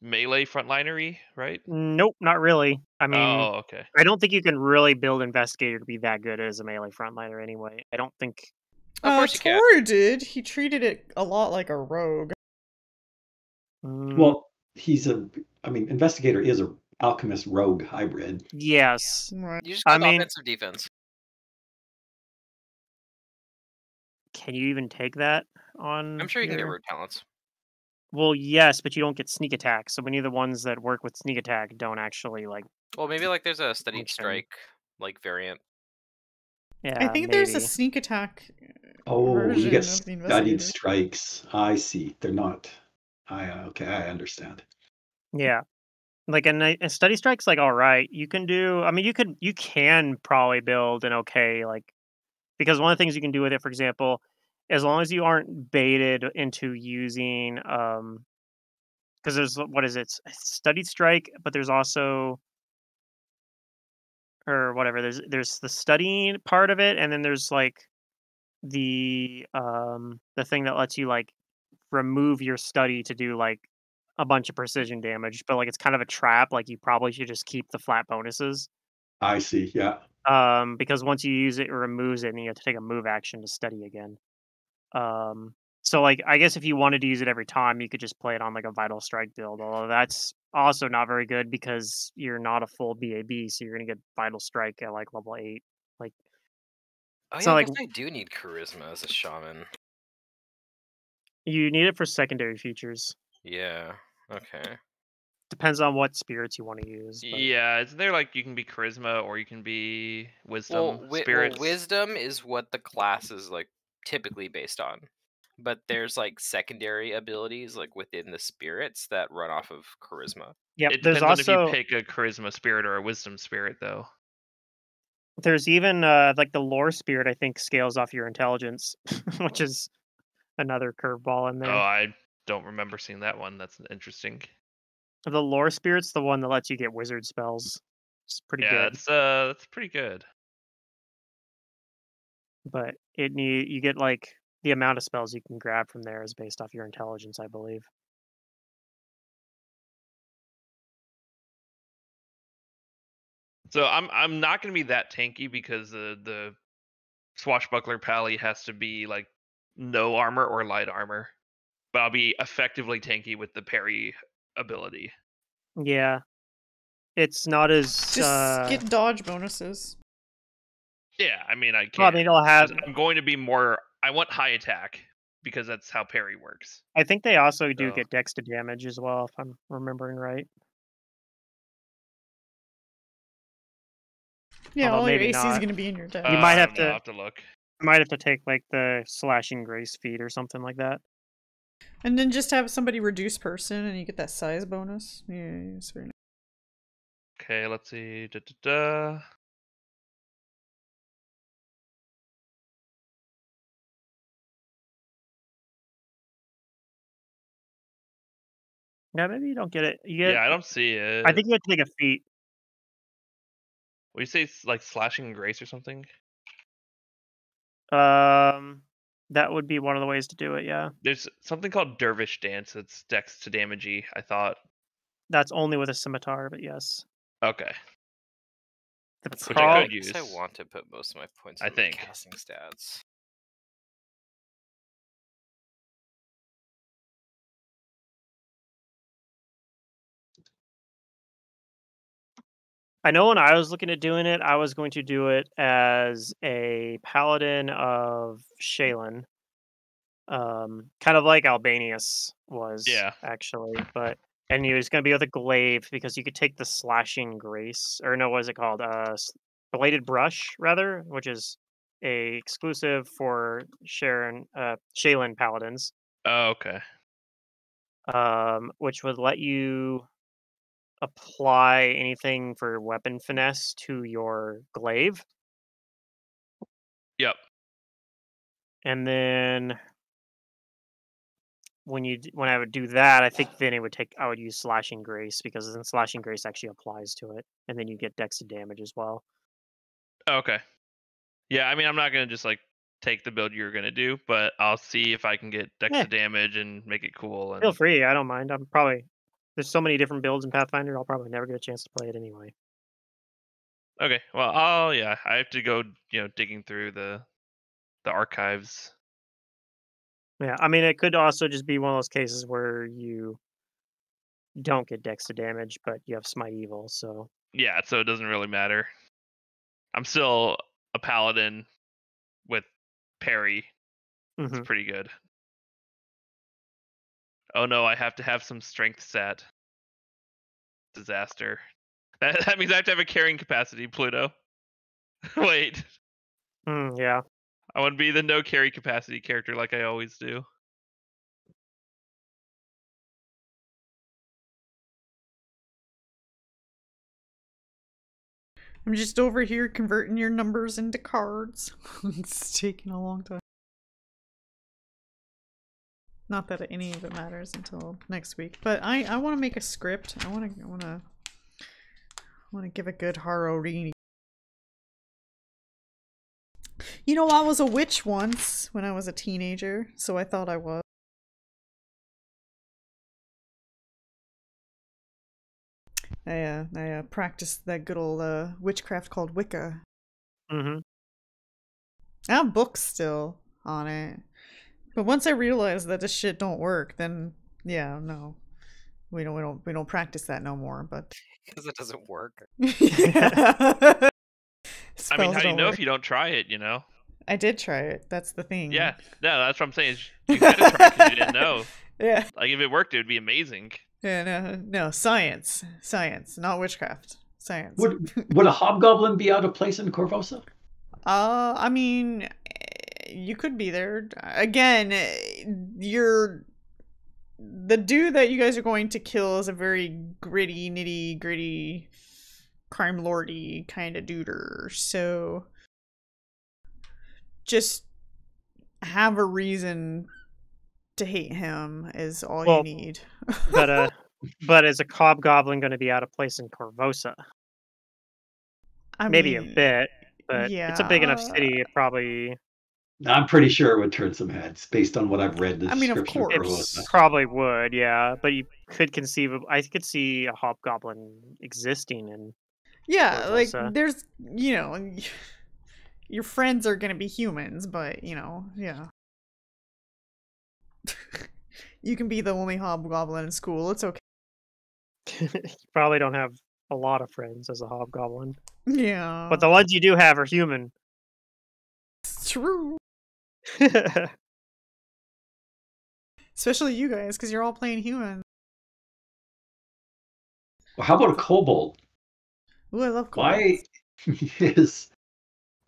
melee frontlinery, right? nope, not really. I mean, oh, okay. I don't think you can really build Investigator to be that good as a melee frontliner anyway. I don't think. Of uh, course you can. Toru did. He treated it a lot like a rogue. Mm, Well, he's a. I mean, investigator is a alchemist rogue hybrid. yes, Right. You just I got mean- offensive defense. can you even take that on? I'm sure you can get your- rogue talents. Well, yes, but you don't get sneak attack. So many of the ones that work with sneak attack don't actually like. Well, maybe like there's a steady strike like variant. Yeah, I think there's a sneak attack. Oh, you get of the studied strikes. I see. They're not. I uh, okay. I understand. Yeah. Like a, a study strike's like all right. You can do I mean you could you can probably build an okay like because one of the things you can do with it, for example, as long as you aren't baited into using um because there's what is it? s- Studied strike, but there's also or whatever. There's there's the studying part of it, and then there's like the um the thing that lets you like remove your study to do like a bunch of precision damage, but like it's kind of a trap. Like you probably should just keep the flat bonuses. I see. Yeah. Um, because once you use it, it removes it, and you have to take a move action to study again. Um, so like I guess if you wanted to use it every time, you could just play it on like a vital strike build. Although that's also not very good because you're not a full BAB, so you're gonna get vital strike at like level eight. Oh yeah, I like- guess I do need charisma as a shaman. you need it for secondary features. Yeah. Okay. Depends on what spirits you want to use. but- Yeah, isn't there like you can be charisma or you can be wisdom Well, wi- well, spirits? wisdom is what the class is like typically based on. But mm. there's like secondary abilities like within the spirits that run off of charisma. Yep. it there's depends on also if you pick a charisma spirit or a wisdom spirit, though. There's even uh like the lore spirit. I think scales off your intelligence, <laughs> which is another curveball in there. Oh, I don't remember seeing that one. That's interesting. the lore spirit's the one that lets you get wizard spells. It's pretty yeah, good, that's uh, that's pretty good. but it need you get like the amount of spells you can grab from there is based off your intelligence, I believe. So I'm I'm not going to be that tanky because the the swashbuckler pally has to be like no armor or light armor, but I'll be effectively tanky with the parry ability. Yeah. It's not as Just uh, get dodge bonuses. Yeah, I mean I can't. well, I mean, it'll have. I'm going to be more. I want high attack because that's how parry works. I think they also do So- get dex to damage as well, if I'm remembering right. Yeah, Although all your maybe AC is not. going to be in your deck. You might Uh, have to- have to look. Might have to take like the slashing grace feat or something like that. And then just have somebody reduce person and you get that size bonus. Yeah, yeah, it's very nice. Okay, let's see. Da, da, da. Yeah, maybe you don't get it. You get. Yeah, I don't see it. I think you have to take a feat. What do you say? It's like slashing grace or something? Um, that would be one of the ways to do it. Yeah, There's something called dervish dance. It's dex to damagey. I thought. that's only with a scimitar, but yes. Okay. The Which I prob- could I I want to put most of my points I think. the casting stats. I know when I was looking at doing it, I was going to do it as a paladin of Shelyn. Um, kind of like Albanius was, Yeah. actually, but and he was going to be with a glaive because you could take the slashing grace, or no, what is it called? Uh, bladed brush, rather, which is a exclusive for Sharon, uh, Shelyn paladins, Oh, okay. um, which would let you apply anything for weapon finesse to your glaive. Yep. And then when you when I would do that, I think then it would take I would use slashing grace because then slashing grace actually applies to it, and then you get dex to damage as well. Oh, okay. Yeah, I mean, I'm not gonna just like take the build you're gonna do, but I'll see if I can get dex Yeah. to damage and make it cool. And Feel free, I don't mind. I'm probably there's so many different builds in Pathfinder, I'll probably never get a chance to play it anyway. Okay. Well, oh yeah, I have to go. You know, digging through the the archives. Yeah, I mean it could also just be one of those cases where you don't get dex to damage, but you have smite evil, so Yeah, so it doesn't really matter. I'm still a paladin with parry. It's mm-hmm. pretty good. Oh no, I have to have some strength stat. Disaster. That, <laughs> that means I have to have a carrying capacity, Pluto. <laughs> Wait, Mm, yeah. I want to be the no carry capacity character like I always do. I'm just over here converting your numbers into cards. <laughs> it's taking a long time. Not that any of it matters until next week, but I I want to make a script. I want to I want to want to give a good Harrow reading. You know, I was a witch once when I was a teenager, so I thought I was. I uh, I uh, practiced that good old uh, witchcraft called Wicca. Mm-hmm. I have books still on it, but once I realized that this shit don't work, then yeah, no, we don't we don't we don't practice that no more. But <laughs> Because it doesn't work. <laughs> I mean, how do you know work. if you don't try it? You know? I did try it. That's the thing. Yeah, no, that's what I'm saying. You had to try because you didn't know. <laughs> Yeah. Like if it worked, it would be amazing. Yeah. No. No. Science. Science. Not witchcraft. Science. Would would a hobgoblin be out of place in Korvosa? Uh, I mean, you could be there. Again, you're the dude that you guys are going to kill is a very gritty, nitty gritty, crime lordy kind of duder. So just have a reason to hate him is all Well, you need. But uh <laughs> but is a cobgoblin going to be out of place in Korvosa? I Maybe mean, a bit, but yeah. it's a big enough city. It probably I'm pretty sure it would turn some heads based on what I've read. The I mean, of description of it course. Probably would, yeah. But you could conceive of. I could see a hobgoblin existing in Yeah, like Korvosa. there's you know <laughs> your friends are gonna be humans, but you know, yeah. <laughs> you can be the only hobgoblin in school. It's okay. <laughs> you probably don't have a lot of friends as a hobgoblin, Yeah. but the ones you do have are human. It's true. <laughs> Especially you guys, because you're all playing human. Well, how about a kobold? Ooh, I love kobolds. Why is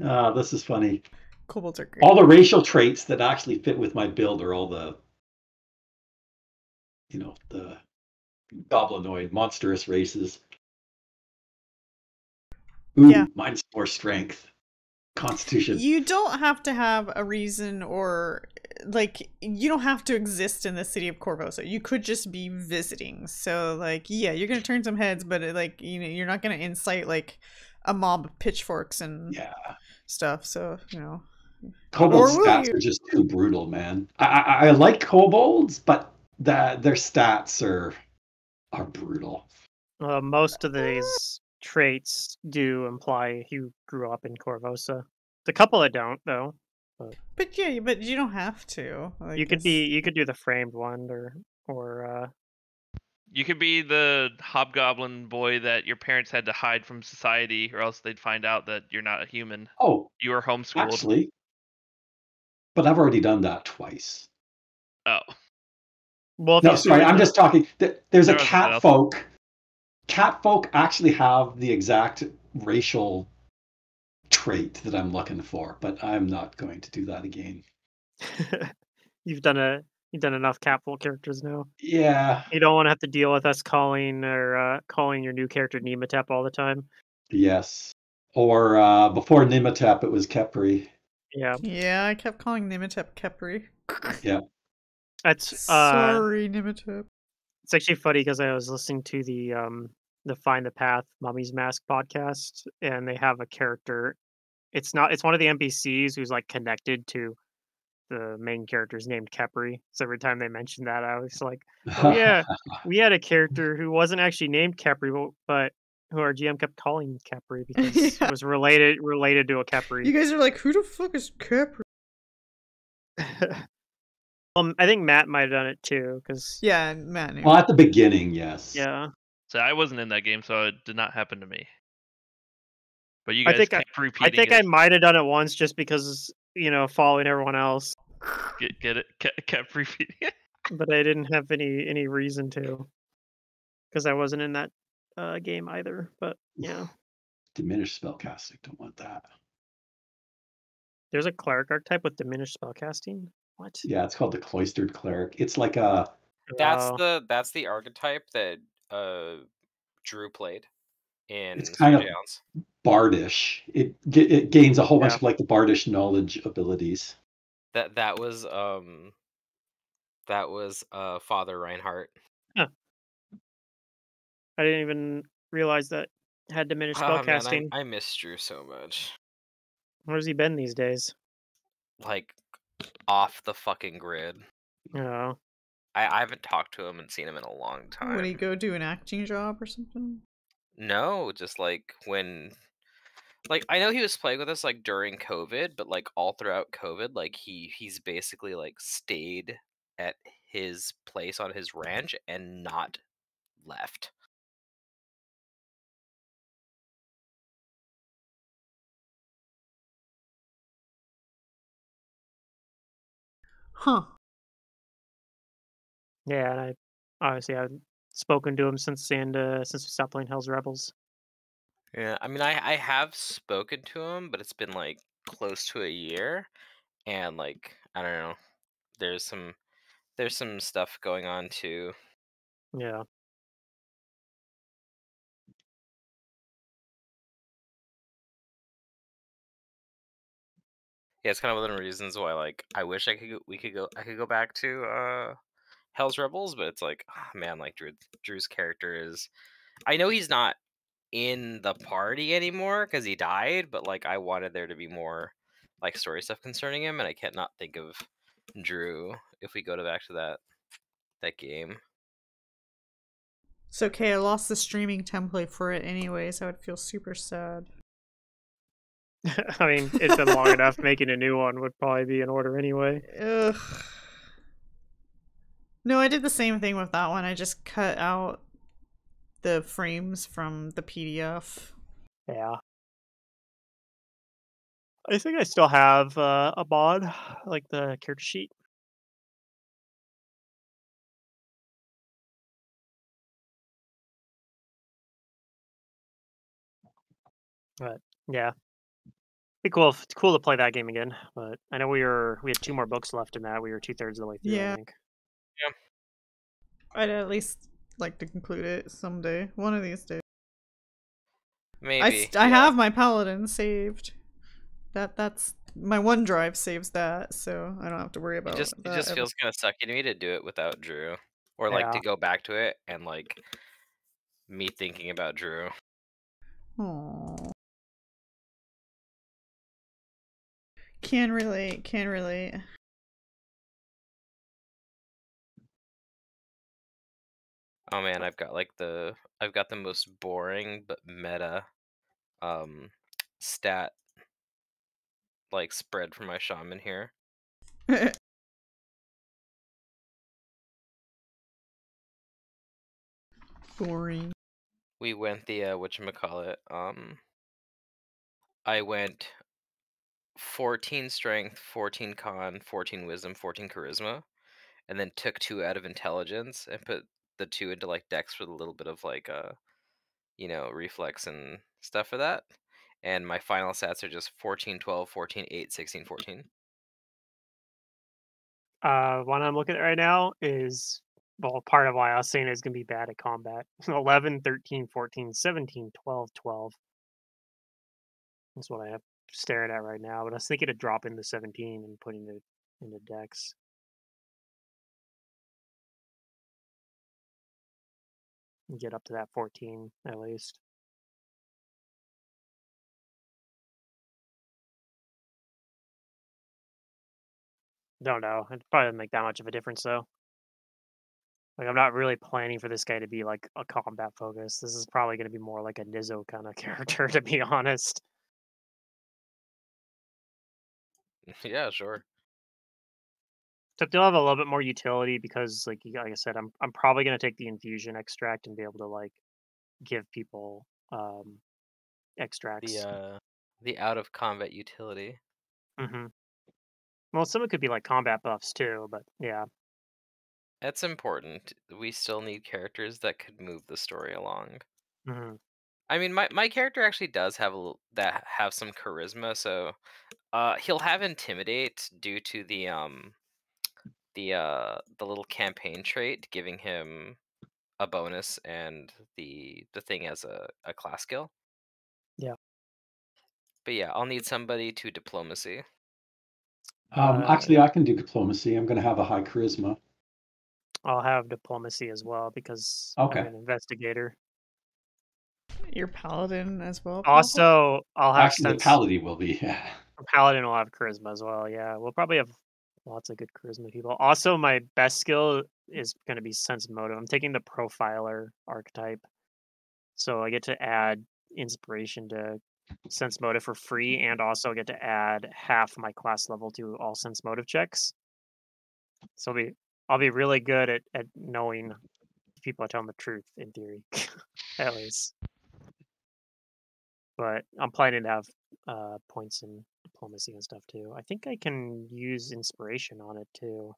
uh, this is funny. Kobolds are great. All the racial traits that actually fit with my build are all the you know, the goblinoid monstrous races. Ooh, Yeah. mine's more strength. Constitution. You don't have to have a reason or like you don't have to exist in the city of Korvosa. You could just be visiting. So like yeah, you're gonna turn some heads, but like you know you're not gonna incite like a mob of pitchforks and yeah. stuff. So you know Kobold stats you? are just too brutal, man. I, I I like kobolds, but the, their stats are are brutal. Uh, most of these traits do imply you grew up in Korvosa. The couple that don't, though. But yeah, but you don't have to. Like, you could be, you could do the framed one, or or uh, You could be the hobgoblin boy that your parents had to hide from society, or else they'd find out that you're not a human. Oh, You were homeschooled. actually, but I've already done that twice. Oh, well. No, sorry, I'm the- just talking. th- There's a There was cat else. folk. Cat folk actually have the exact racial trait that I'm looking for, but I'm not going to do that again. <laughs> you've done a you've done enough Catfolk characters now. Yeah, You don't want to have to deal with us calling or uh, calling your new character Nimatep all the time. yes. Or uh, before Nimatep, it was Kepri. Yeah, Yeah, I kept calling Nimatep Kepri. <laughs> Yeah. That's uh, Sorry, Nimatep. it's actually funny because I was listening to the um the Find the Path Mummy's Mask podcast, and they have a character. It's not. It's one of the NPCs who's like connected to the main character's named Kepri. So every time they mention that, I was like, Oh, yeah. <laughs> we had a character who wasn't actually named Kepri, but, but who our GM kept calling Kepri <laughs> because Yeah. it was related related to a Kepri. You guys are like, who the fuck is Kepri? <laughs> um, I think Matt might have done it too, because Yeah, Matt knew. well, at the beginning, yes. yeah, so I wasn't in that game, so it did not happen to me. But you I guys think I- kept I repeating think I might have done it once just because you know following everyone else, Get, get it? Kept, kept <laughs> repeating it. but I didn't have any any reason to, because I wasn't in that uh, game either. But yeah, <sighs> Diminished spellcasting. Don't want that. there's a cleric archetype with diminished spellcasting. What? Yeah, it's called the cloistered cleric. It's like a That's Oh, the that's the archetype that uh Drew played in It's kind of- Surgeons. bardish. It it gains a whole bunch of like the bardish knowledge abilities. That that was um that was uh Father Reinhardt. I didn't even realize that had diminished Ah, man, spellcasting. I, I miss Drew so much. Where's he been these days? Like off the fucking grid. Oh, I, I haven't talked to him and seen him in a long time. Would he go do an acting job or something? No, just like when like I know he was playing with us like during COVID, but like all throughout COVID, like he he's basically like stayed at his place on his ranch and not left. Huh. Yeah. And I obviously I've spoken to him since and uh, since we stopped playing Hell's Rebels. Yeah, I mean I I have spoken to him, but it's been like close to a year and like I don't know. There's some there's some stuff going on too. Yeah. Yeah, it's kind of one of the reasons why like I wish I could we could go I could go back to uh Hell's Rebels, but it's like ah, man, like Drew, Drew's character is I know he's not in the party anymore because he died, but like I wanted there to be more like story stuff concerning him, and I can't not think of Drew if we go to back to that that game. It's okay. I lost the streaming template for it anyways. I would feel super sad. <laughs> I mean, it's been long enough. Making a new one would probably be in order anyway. <laughs> Ugh. No, I did the same thing with that one. I just cut out the frames from the PDF. Yeah. I think I still have uh, a mod, like the character sheet. But yeah, be cool. It's cool to play that game again. But I know we were we had two more books left in that. We were two thirds of the way through. Yeah. I think. I'd at least like to conclude it someday, one of these days. Maybe. I, st- I have my paladin saved. That that's my OneDrive saves that, so I don't have to worry about. It just it just ever- feels kind of sucky to me to do it without Drew, or like to go back to it and like me thinking about Drew. Aw. Can relate. Can relate. Oh man, I've got like the I've got the most boring but meta um stat like spread for my shaman here. <laughs> Boring. We went the uh whatchamacallit, um I went 14 strength, 14 con, 14 wisdom, 14 charisma, and then took two out of intelligence and put the two into like dex for a little bit of like uh you know, reflex and stuff for that. And my final stats are just 14, 12, 14, 8, 16, 14. Uh, one I'm looking at right now is well, part of why I was saying it's going to be bad at combat. <laughs> 11, 13, 14, 17, 12, 12. That's what I have staring at right now. But I was thinking of dropping the 17 and putting it into Dex. Get up to that 14 at least. Don't know. It probably doesn't make that much of a difference though. Like I'm not really planning for this guy to be like a combat focus. This is probably going to be more like a Nizo kind of <laughs> character, to be honest. <laughs> yeah, sure. Except they'll have a little bit more utility because, like, like I said, I'm I'm probably going to take the infusion extract and be able to like give people um extracts. The uh the out of combat utility. Mm-hmm. Well, some of it could be like combat buffs too, but yeah. That's important. We still need characters that could move the story along. Mm-hmm. I mean, my, my character actually does have a that have some charisma, so uh, he'll have intimidate due to the um the uh the little campaign trait giving him a bonus and the the thing as a, a class skill. Yeah. But yeah, I'll need somebody to diplomacy. Um, Uh, actually, I can do diplomacy. I'm going to have a high charisma. I'll have diplomacy as well because Okay. I'm an investigator. Your paladin as well. Also, I'll have Actually, the paladin will be. Yeah. Paladin will have charisma as well. Yeah, we'll probably have lots of good charisma people. Also, my best skill is going to be sense motive. I'm taking the profiler archetype, so I get to add inspiration to sense motive for free, and also get to add half my class level to all sense motive checks. So I'll be I'll be really good at at knowing people are telling the truth in theory, <laughs> at least. But I'm planning to have uh, points in diplomacy and stuff too. I think I can use inspiration on it too.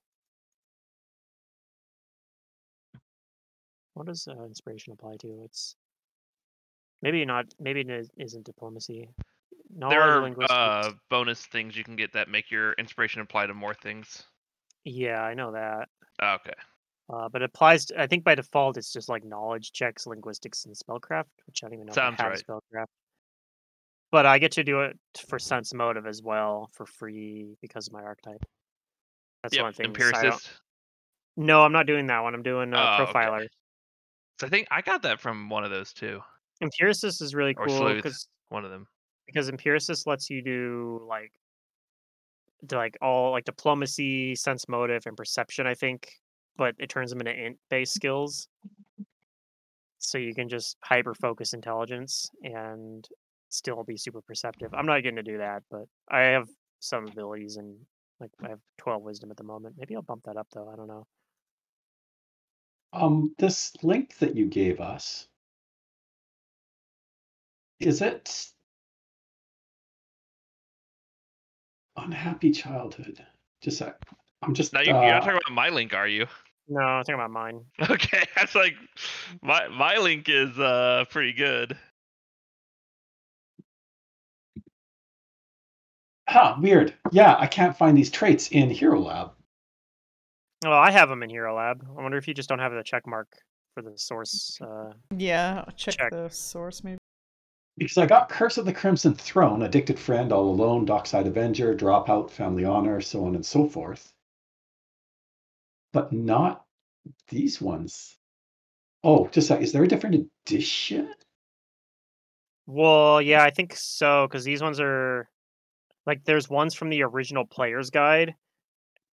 What does uh, inspiration apply to? It's maybe not. Maybe it is- isn't diplomacy. Knowledge, there are uh, bonus things you can get that make your inspiration apply to more things. Yeah, I know that. Ah, Okay. Uh, but it applies. To, I think by default it's just like knowledge checks, linguistics, and spellcraft, which I don't even know Sounds if I have right. spellcraft. But I get to do it for sense motive as well for free because of my archetype. That's Yep. one thing. Empiricist. No, I'm not doing that one. I'm doing uh, Oh, okay. profiler. So I think I got that from one of those too, Empiricist is really cool because One of them. because empiricist lets you do like to like all like diplomacy, sense motive, and perception. I think, but it turns them into int based skills. So you can just hyper focus intelligence, and still be super perceptive. I'm not going to do that, but I have some abilities and like I have 12 wisdom at the moment. Maybe I'll bump that up though. I don't know. Um, this link that you gave us, is it unhappy childhood? Just a sec. I'm just. Now you, you're not uh, talking about my link, are you? No, I'm talking about mine. <laughs> Okay, that's like my my link is uh pretty good. Huh, weird. Yeah, I can't find these traits in Hero Lab. Well, I have them in Hero Lab. I wonder if you just don't have the check mark for the source. Uh, Yeah, check, Check. the source maybe. Because I got Curse of the Crimson Throne, Addicted Friend, All Alone, Dockside Avenger, Dropout, Family Honor, so on and so forth. But not these ones. Oh, just a sec. Is there a different edition? well, yeah, I think so because these ones are like there's ones from the original player's guide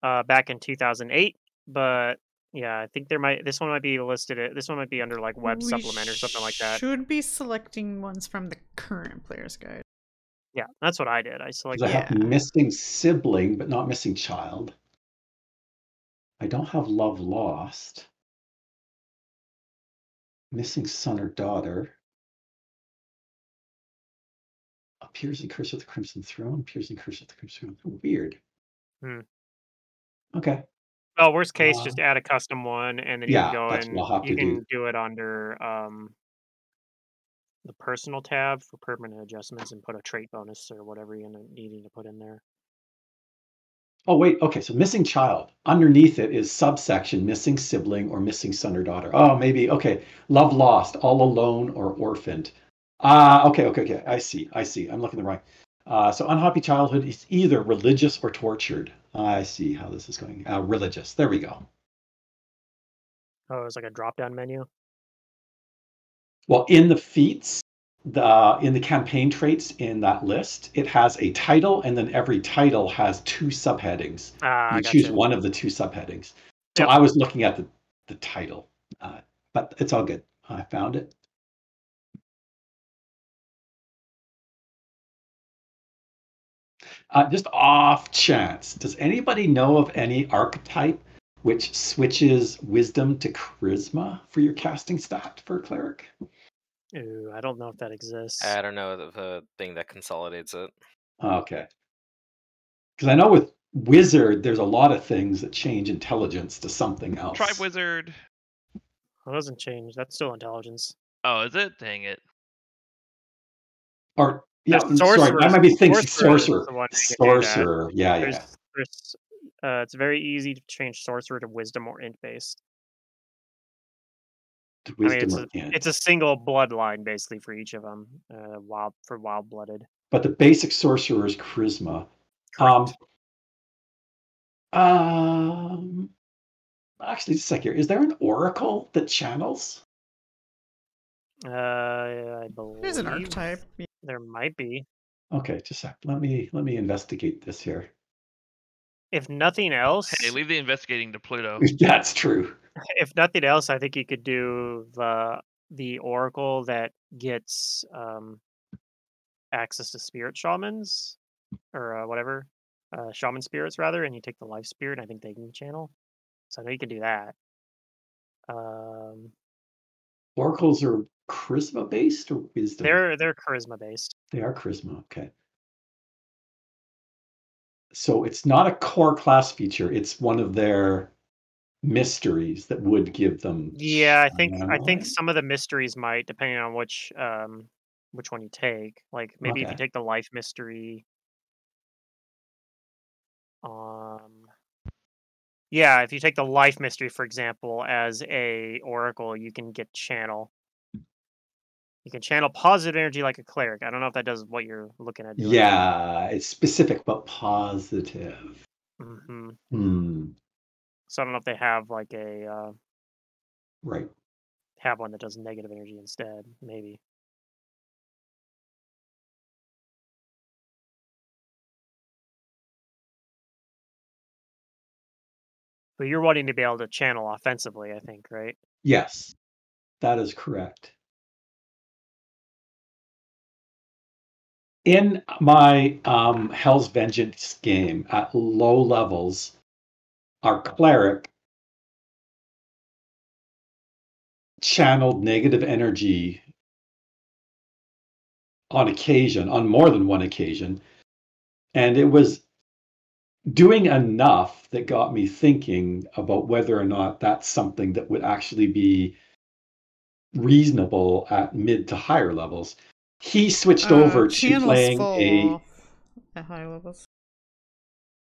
uh, back in 2008, but yeah, I think there might this one might be listed. at- This one might be under like web We supplement or something like that. Should be selecting ones from the current player's guide. Yeah, that's what I did. I selected. I have Yeah. missing sibling, but not missing child. I don't have love lost. Missing son or daughter. In Curse of the Crimson Throne. In Curse of the Crimson Throne. Weird. Hmm. Okay. Well, worst case, Uh, just add a custom one, and then you can go and I'll you can do. do it under um, the personal tab for permanent adjustments and put a trait bonus or whatever you're needing to put in there. Oh, wait. Okay. So missing child. Underneath it is subsection missing sibling or missing son or daughter. Oh, maybe. Okay. Love lost, all alone or orphaned. Ah, okay. Okay. Okay. I see. I see. I'm looking the right. Uh, so unhappy childhood is either religious or tortured. I see how this is going. Uh, religious. There we go. Oh, it's like a drop down menu. Well, in the feats, the in the campaign traits in that list, it has a title, and then every title has two subheadings. Ah, you choose gotcha. one of the two subheadings. So Yep. I was looking at the, the title, uh, but it's all good. I found it. Uh, just off chance, does anybody know of any archetype which switches wisdom to charisma for your casting stat for a cleric? Ooh, I don't know if that exists. I don't know the, a thing that consolidates it. Okay. Because I know with wizard, there's a lot of things that change intelligence to something else. Tribe wizard. It doesn't change. That's still intelligence. Oh, is it? Dang it. Or yeah, There's sorry, I might be thinking sorcerer sorcerer. the one who can do that. Sorcerer, yeah, yeah. There's, there's, uh, it's very easy to change sorcerer to wisdom or int based. To I mean, it's or a, int. it's a single bloodline basically for each of them. Uh, wild for wild blooded. But the basic sorcerer is charisma. Um, um, actually, just a sec here. Is there an oracle that channels? Uh, I believe There's an archetype. There might be. Okay, just a sec. Let me let me investigate this here. If nothing else, Hey, leave the investigating to Pluto. <laughs> That's true. if nothing else, I think you could do the the oracle that gets um access to spirit shamans or uh, whatever uh shaman spirits rather, and you take the life spirit. I think they can channel. So I know you can do that. Um, Oracles are charisma based or wisdom? they're they're charisma based. They are charisma. Okay. So it's not a core class feature. It's one of their mysteries that would give them. Yeah, I think I think some of the mysteries might, depending on which um which one you take. Like maybe if you take the life mystery. Um yeah, if you take the life mystery, for example, as a oracle, you can get channel. You can channel positive energy like a cleric. I don't know if that does what you're looking at doing. Yeah, it's specific but positive. hmm Hmm. So I don't know if they have like a uh, Right. have one that does negative energy instead. Maybe. But you're wanting to be able to channel offensively, I think, right? Yes, that is correct. in my um, Hell's Vengeance game at low levels, our cleric channeled negative energy on occasion, on more than one occasion. And it was doing enough that got me thinking about whether or not that's something that would actually be reasonable at mid to higher levels. He switched Uh, over to playing a at high levels.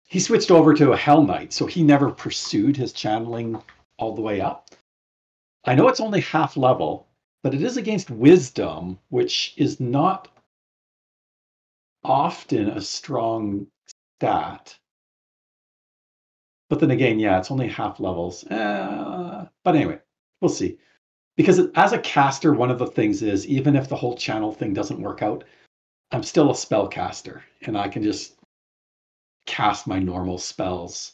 he switched over to a Hell Knight, so he never pursued his channeling all the way up. I know it's only half level, but it is against Wisdom, which is not often a strong stat. But then again, yeah, it's only half levels. Uh, but anyway, we'll see. Because as a caster, one of the things is even if the whole channel thing doesn't work out, I'm still a spellcaster, and I can just cast my normal spells.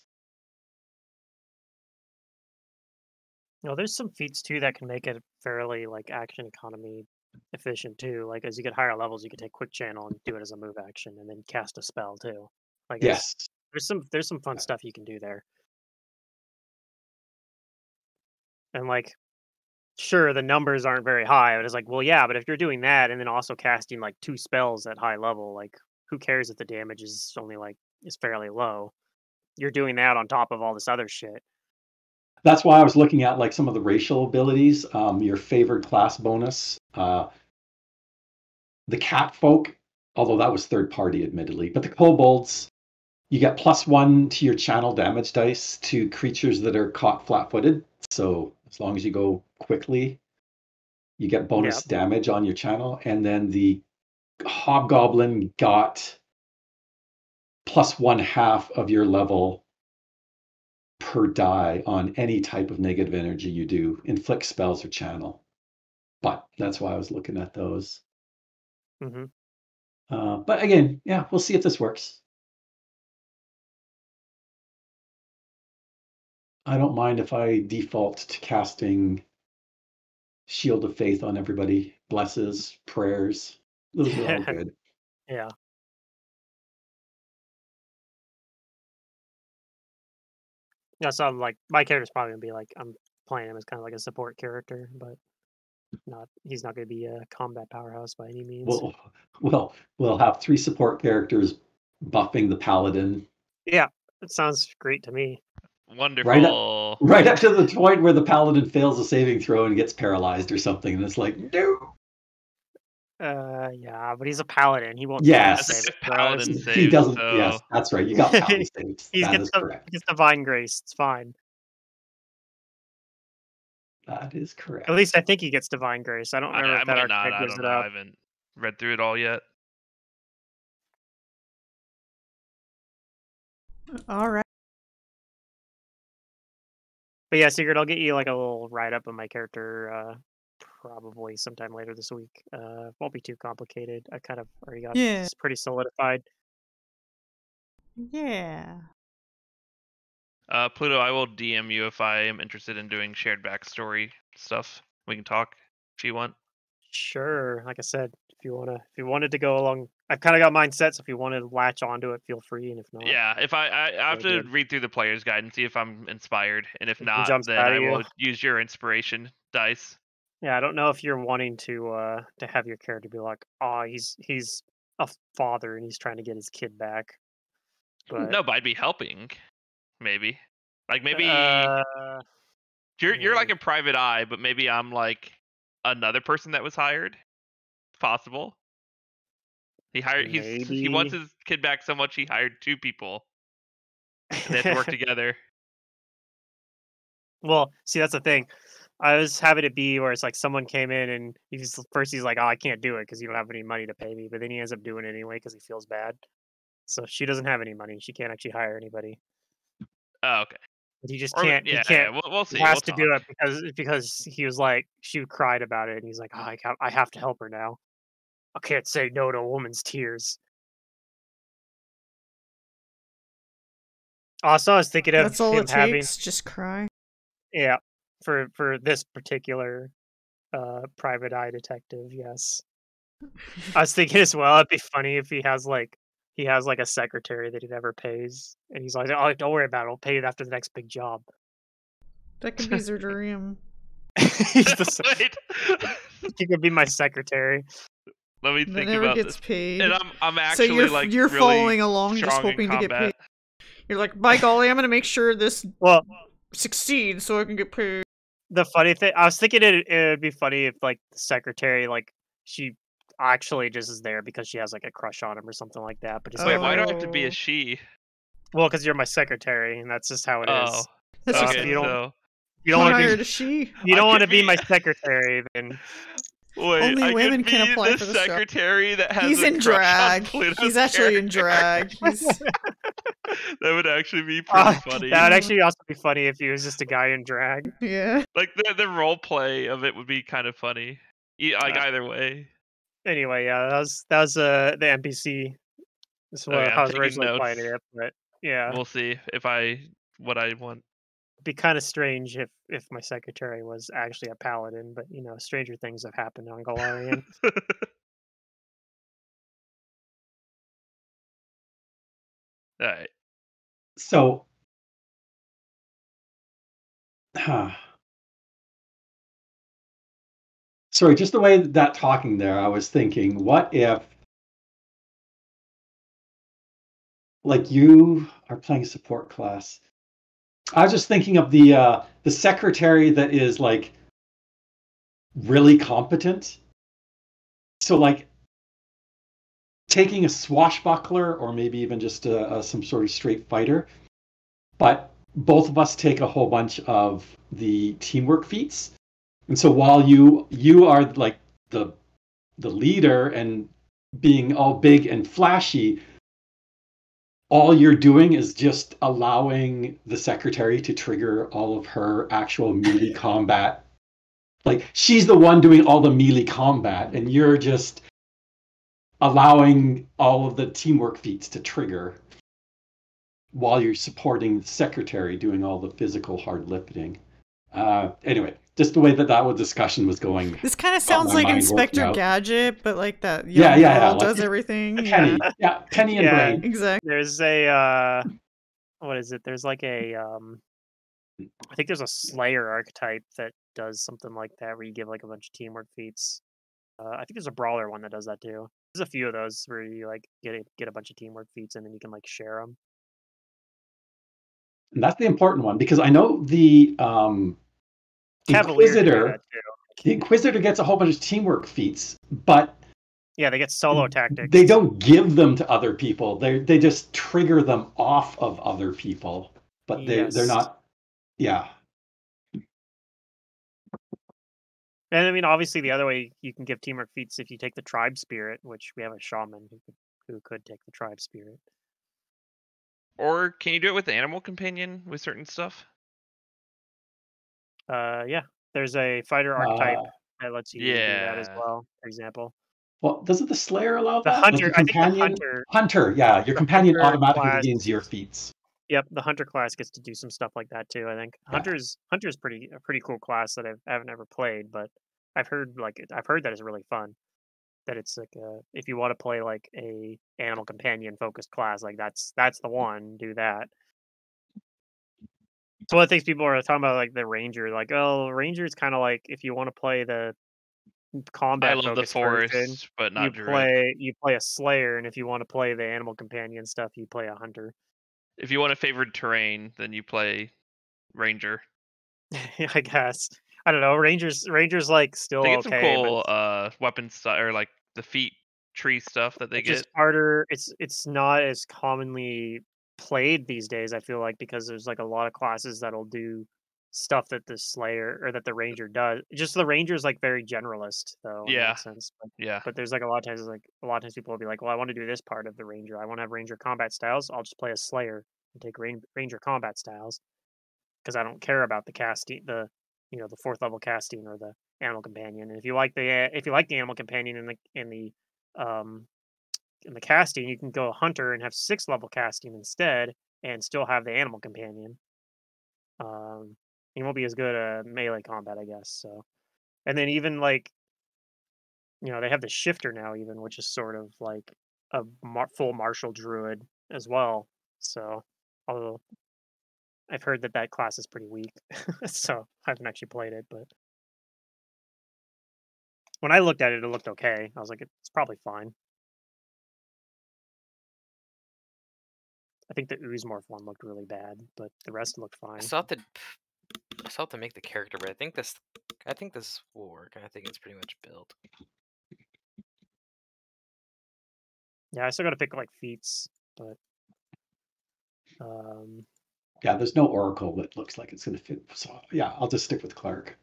No, there's some feats too that can make it fairly like action economy efficient too. Like as you get higher levels, you can take quick channel and do it as a move action, and then cast a spell too. Like Yes. There's some there's some fun stuff you can do there. And like, sure, the numbers aren't very high, but it's like, well, yeah, but if you're doing that and then also casting like two spells at high level, like, who cares if the damage is only like is fairly low? You're doing that on top of all this other shit. That's why I was looking at like some of the racial abilities. Um, your favored class bonus, uh, the cat folk, although that was third party, admittedly, but the kobolds, you get plus one to your channel damage dice to creatures that are caught flat footed. So as long as you go quickly, you get bonus damage on your channel. And then the hobgoblin got plus one half of your level per die on any type of negative energy you do, inflict spells or channel. But that's why I was looking at those. hmm Uh, but again, yeah, we'll see if this works. I don't mind if I default to casting Shield of Faith on everybody, blesses, prayers. Those are all <laughs> good. Yeah. Yeah, so I'm like my character's probably gonna be like I'm playing him as kind of like a support character, but not he's not gonna be a combat powerhouse by any means. We'll, we'll, we'll have three support characters buffing the paladin yeah, it sounds great to me. Wonderful. right up to the point where the paladin fails a saving throw and gets paralyzed or something, and it's like, no. Uh, yeah, but he's a paladin. He won't. fail Yes. save If <laughs> throws. paladin he doesn't. so- Yes, that's right. You got <laughs> paladin saves. He That gets the, correct. he divine grace. It's fine. That is correct. At least I think he gets divine grace. I don't I, remember I if that might not. I gives don't it know. I up. haven't read through it all yet. All right. But yeah, Secret, I'll get you like a little write up of my character uh probably sometime later this week. Uh won't be too complicated. I kind of already got Yeah. it's pretty solidified. Yeah. Uh, Pluto, I will DM you if I am interested in doing shared backstory stuff. We can talk if you want. Sure. Like I said, if you wanna if you wanted to go along I've kinda got mine set, so if you want to latch onto it, feel free and if not Yeah, if I I, I have to good. read through the player's guide and see if I'm inspired, and if it not, then I at you. will use your inspiration dice. Yeah, I don't know if you're wanting to uh to have your character be like, oh, he's he's a father and he's trying to get his kid back. But No, but I'd be helping, maybe. Like maybe uh, you're you're like a private eye, but maybe I'm like another person that was hired. Possible. He hired. He's he wants his kid back so much he hired two people. And they have to work <laughs> together. Well, see, that's the thing. I was having it be where it's like someone came in and he's first he's like, "Oh, I can't do it because you don't have any money to pay me," but then he ends up doing it anyway because he feels bad. So she doesn't have any money. She can't actually hire anybody. Oh, okay. But he just Or, can't. yeah, he can't. we'll, we'll see. he has we'll to do it because because he was like she cried about it and he's like, oh, I ca- I have to help her now. I can't say no to a woman's tears. Also, I was thinking of That's all him it having takes. Just cry. yeah for for this particular uh private eye detective. Yes, I was thinking as well, it'd be funny if he has like he has like a secretary that he never pays, and he's like, "Oh, don't worry about it. I'll pay it after the next big job." That could be Zurdurium. <laughs> he's the <laughs> se- Wait. <laughs> he could be my secretary. Let me That think never about gets this. paid. And I'm I'm so actually you're like you're really following along, just strong hoping to get paid. You're like, by golly, I'm gonna make sure this Well, succeeds so I can get paid. the funny thing, I was thinking it it'd be funny if like the secretary, like she actually just is there because she has like a crush on him or something like that. But it's Wait, like, why do I have to be Oh. a she? well, because you're my secretary, and that's just how it is. Oh, That's Uh, just okay. you don't- So You don't want to be a she. you don't want to be be- my <laughs> secretary, then wait, Only I women could can be apply the for this job. secretary that has He's a in drag. He's actually in drag. <laughs> He's that would actually be pretty Uh, funny. that would actually also be funny if he was just a guy in drag. yeah. Like the the role play of it would be kind of funny. Like Uh, either way. Anyway, yeah, that was that was uh the NPC. This is Okay, what I'm I was taking originally playing it, but yeah, We'll see if I what I want. it'd be kind of strange if if my secretary was actually a paladin. But you know, stranger things have happened on Golarion. <laughs> All right. So, huh. Sorry, just the way that talking there, I was thinking, what if, like, you are playing support class? I was just thinking of the uh, the secretary that is like really competent. So, like, taking a swashbuckler or maybe even just a, a, some sort of straight fighter, but both of us take a whole bunch of the teamwork feats. And so while you you are like the the leader and being all big and flashy, all you're doing is just allowing the secretary to trigger all of her actual melee <laughs> combat. Like she's the one doing all the melee combat, and you're just allowing all of the teamwork feats to trigger while you're supporting the secretary doing all the physical hard lifting. Uh, anyway, just the way that that was discussion was going. This kind of sounds like Inspector. Gadget, but like that young Yeah, yeah, yeah, like does everything. Penny, Yeah, yeah, Penny and Yeah. Brain. exactly. There's a uh, what is it? There's like a um, I think there's a Slayer archetype that does something like that, where you give like a bunch of teamwork feats. Uh, I think there's a Brawler one that does that too. There's a few of those where you like get a, get a bunch of teamwork feats and then you can like share them. And that's the important one because I know the um, Cavalier Inquisitor. The Inquisitor gets a whole bunch of teamwork feats, but Yeah, they get solo tactics. they don't give them to other people. They they just trigger them off of other people, but they they're not. Yeah, And I mean, obviously, the other way you can give teamwork feats if you take the tribe spirit, which we have a shaman who could, who could take the tribe spirit. Or can you do it with the animal companion with certain stuff? Uh, yeah, there's a fighter archetype Uh, that lets you do that as well. For example, well, doesn't the Slayer allow the that? Hunter. your I think the companion- hunter. Hunter, yeah, your companion automatically class- gains your feats. Yep, the hunter class gets to do some stuff like that too. I think Yeah. hunter's hunter's pretty a pretty cool class that I've I haven't ever played, but I've heard like I've heard that it's really fun. That it's like uh if you want to play like a animal companion focused class, like that's that's the one. Do that. So one of the things people are talking about like the ranger, like oh ranger is kind of like if you want to play the combat I love the forest, but you not druid. play you play a slayer, and if you want to play the animal companion stuff, you play a hunter. If you want a favored terrain, then you play ranger. <laughs> I guess. I don't know. Rangers Rangers like still They get some okay, cool but uh weapon stuff or like the feat tree stuff that they it's get. just harder. It's it's not as commonly played these days. I feel like because there's like a lot of classes that'll do stuff that the Slayer or that the Ranger does. Just the Ranger's like very generalist though. Yeah. sense. But, Yeah. but there's like a lot of times like a lot of times people will be like, well, I want to do this part of the Ranger. I want to have Ranger combat styles. I'll just play a Slayer and take Ran- Ranger combat styles because I don't care about the casting the you know the fourth level casting or the animal companion. And if you like the uh, if you like the animal companion in the in the um in the casting, you can go hunter and have six level casting instead, and still have the animal companion. Um, he won't be as good at melee combat, I guess. So, and then even like you know they have the shifter now even, which is sort of like a mar- full martial druid as well. So although I've heard that that class is pretty weak, <laughs> so I haven't actually played it, but when I looked at it, it looked okay. I was like, it's probably fine. I think the ooze morph one looked really bad, but the rest looked I fine. still have to I still have to make the character, but I think this I think this will work, I think it's pretty much built. Yeah, I still got to pick like feats, but um, Yeah, there's no oracle that looks like it's going to fit. So yeah, I'll just stick with cleric.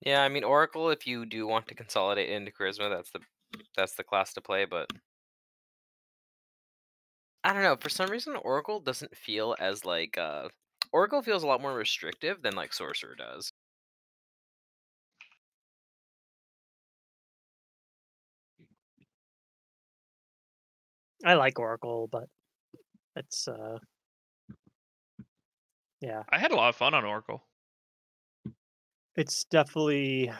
Yeah, I mean Oracle. If you do want to consolidate into charisma, that's the that's the class to play. But I don't know. For some reason, Oracle doesn't feel as like uh, Oracle feels a lot more restrictive than like Sorcerer does. I like Oracle, but it's uh, yeah, I had a lot of fun on Oracle. it's definitely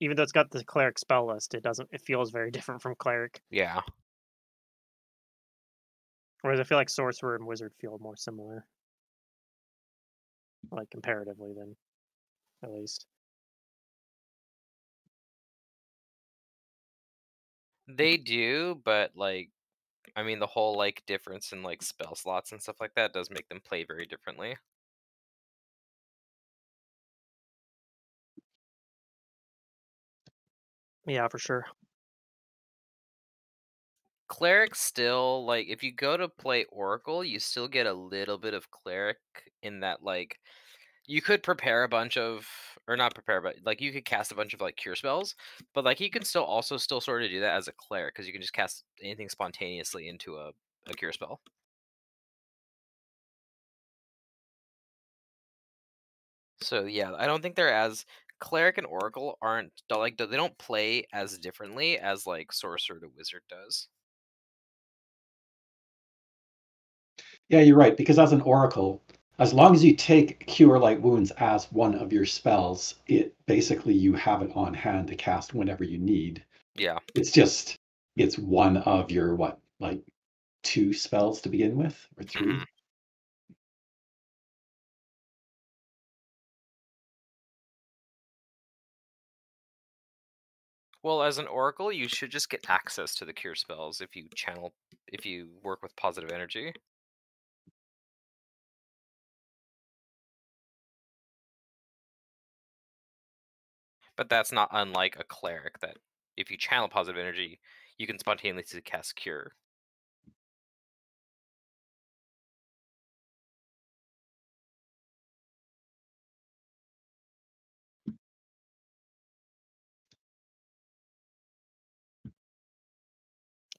even though it's got the cleric spell list, it doesn't. It feels very <laughs> different from cleric. Yeah. Whereas I feel like sorcerer and wizard feel more similar, like comparatively, than at least. They do, but like, I mean, the whole like difference in like spell slots and stuff like that does make them play very differently. Yeah, for sure. Cleric still like if you go to play Oracle, you still get a little bit of cleric in that like you could prepare a bunch of or not prepare, but like you could cast a bunch of like cure spells, but like you can still also still sort of do that as a cleric because you can just cast anything spontaneously into a, a cure spell. So yeah, I don't think they're as cleric and oracle aren't like they don't play as differently as like sorcerer to wizard does. Yeah, you're right. Because as an oracle, as long as you take cure light wounds as one of your spells, it basically you have it on hand to cast whenever you need. Yeah. It's just it's one of your what like two spells to begin with or 3 Mhm. Well, as an oracle, you should just get access to the cure spells if you channel if you work with positive energy. But that's not unlike a cleric that if you channel positive energy, you can spontaneously cast cure.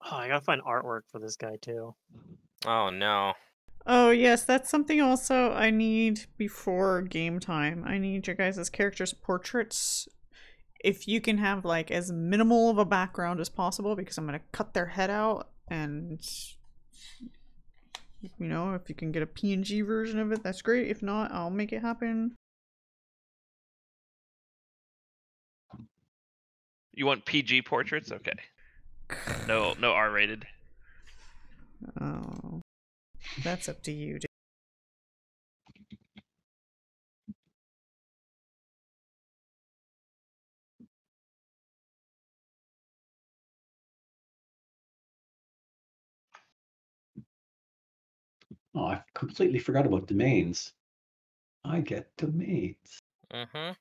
Oh, I gotta find artwork for this guy too. Oh no. Oh yes, that's something also I need before game time. I need your guys' characters' portraits. If you can have like as minimal of a background as possible, because I'm gonna cut their head out and you know, if you can get a PNG version of it, that's great. If not, I'll make it happen. You want PG portraits? Okay. <sighs> No, no R rated. Oh. That's up to you. dude. Oh, I completely forgot about domains. I get domains. Mm-hmm.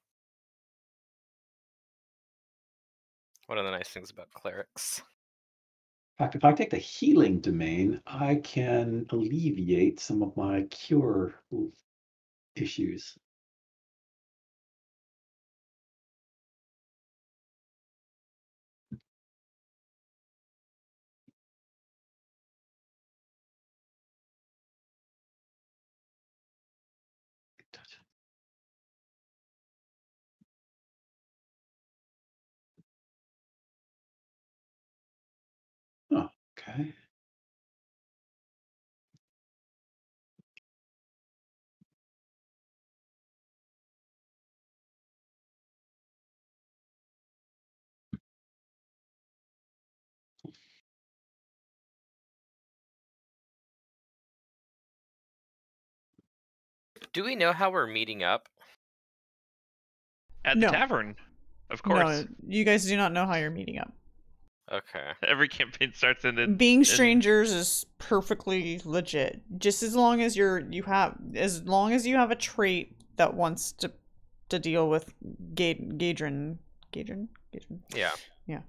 One of the nice things about clerics. In fact, if I take the healing domain, I can alleviate some of my cure issues. Mm-hmm. Do we know how we're meeting up? At the no. tavern, of course. No, you guys do not know how you're meeting up. Okay. <laughs> Every campaign starts in the Being and- strangers is perfectly legit. Just as long as you're you have as long as you have a trait that wants to to deal with Ga- Gaedren Gaedren Yeah. Yeah.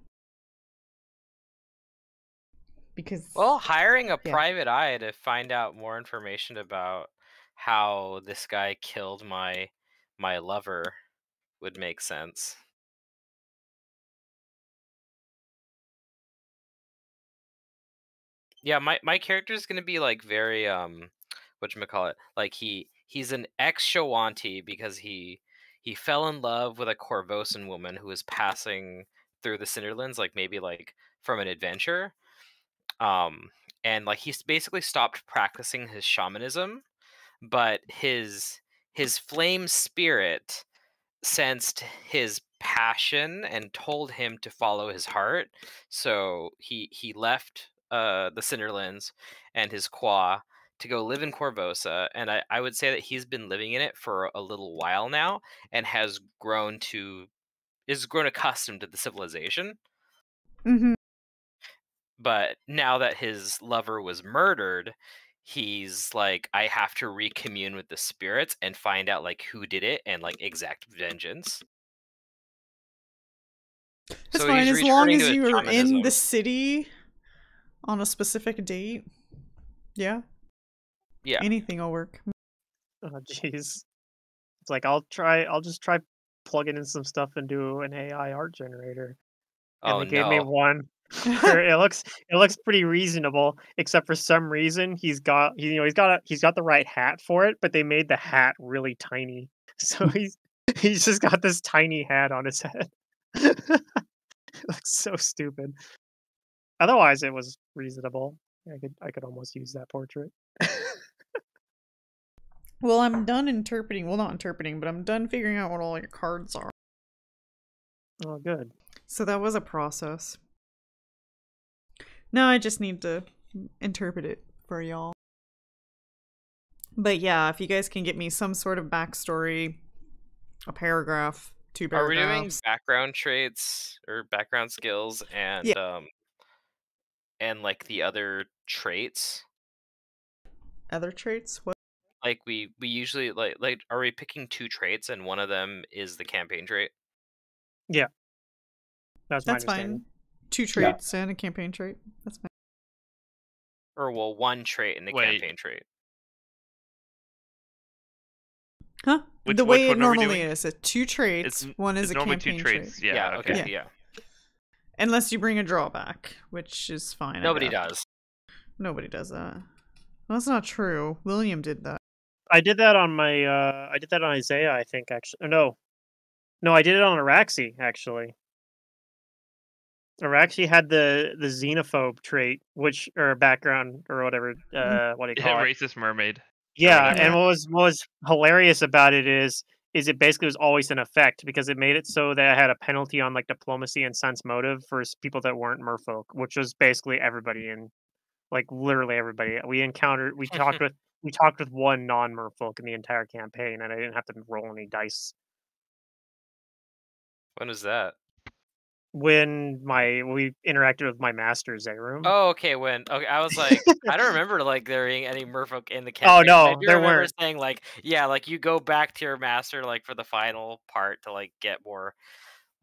because Well, hiring a Yeah. private eye to find out more information about how this guy killed my my lover would make sense. Yeah, my my character is gonna be like very um, what you call it? Like he he's an ex Shoanti because he he fell in love with a Korvosan woman who was passing through the Cinderlands, like maybe like from an adventure. Um, and like he's basically stopped practicing his shamanism, but his his flame spirit sensed his passion and told him to follow his heart. So he he left uh the Cinderlands and his quah to go live in Korvosa, and I, I would say that he's been living in it for a little while now and has grown to is grown accustomed to the civilization. Mhm. But now that his lover was murdered, he's like, I have to recommune with the spirits and find out like who did it and like exact vengeance. That's So fine as long as you are in the city on a specific date. Yeah. Yeah. Anything will work. Oh jeez. It's like I'll try I'll just try plugging in some stuff and do an AI art generator. And Oh they gave me one <laughs> it looks it looks pretty reasonable, except for some reason he's got he, you know he's got a, he's got the right hat for it, but they made the hat really tiny. <laughs> So he's he's just got this tiny hat on his head. <laughs> it looks so stupid. Otherwise it was reasonable. I could I could almost use that portrait. Well, I'm done interpreting. Well, not interpreting, but I'm done figuring out what all your cards are. oh good. So that was a process. Now I just need to interpret it for y'all. But yeah, if you guys can get me some sort of backstory, a paragraph, two paragraphs. Are we doing paragraphs. background traits or background skills and um and like the other traits? Other traits? What? Like we we usually like like are we picking two traits and one of them is the campaign trait? Yeah that's, That's fine. Two traits and a campaign trait. That's fine. Or well one trait and the Wait. campaign trait. Huh? Which- the way it one are we normally is. It's two traits. It's- one is it's a campaign two trait. traits. Yeah, okay, Yeah. yeah. Unless you bring a drawback, which is fine. Nobody does. Nobody does that. Well, that's not true. William did that. I did that on my uh I did that on Isaiah, I think actually. or No. No, I did it on Araxi actually. Araxi had the the xenophobe trait, which or background or whatever uh what do you <laughs> Yeah, call it? racist mermaid. Yeah, Yeah. and what was what was hilarious about it is is it basically was always in effect because it made it so that I had a penalty on like diplomacy and sense motive for people that weren't merfolk, which was basically everybody in like literally everybody. We encountered we talked <laughs> with we talked with one non merfolk in the entire campaign and I didn't have to roll any dice. When was that? When my we interacted with my master Zerum. Oh, okay. When okay, I was like, I don't <laughs> remember like there being any merfolk in the Oh, campaign. but no, there weren't. saying like, yeah, like you go back to your master like for the final part to like get more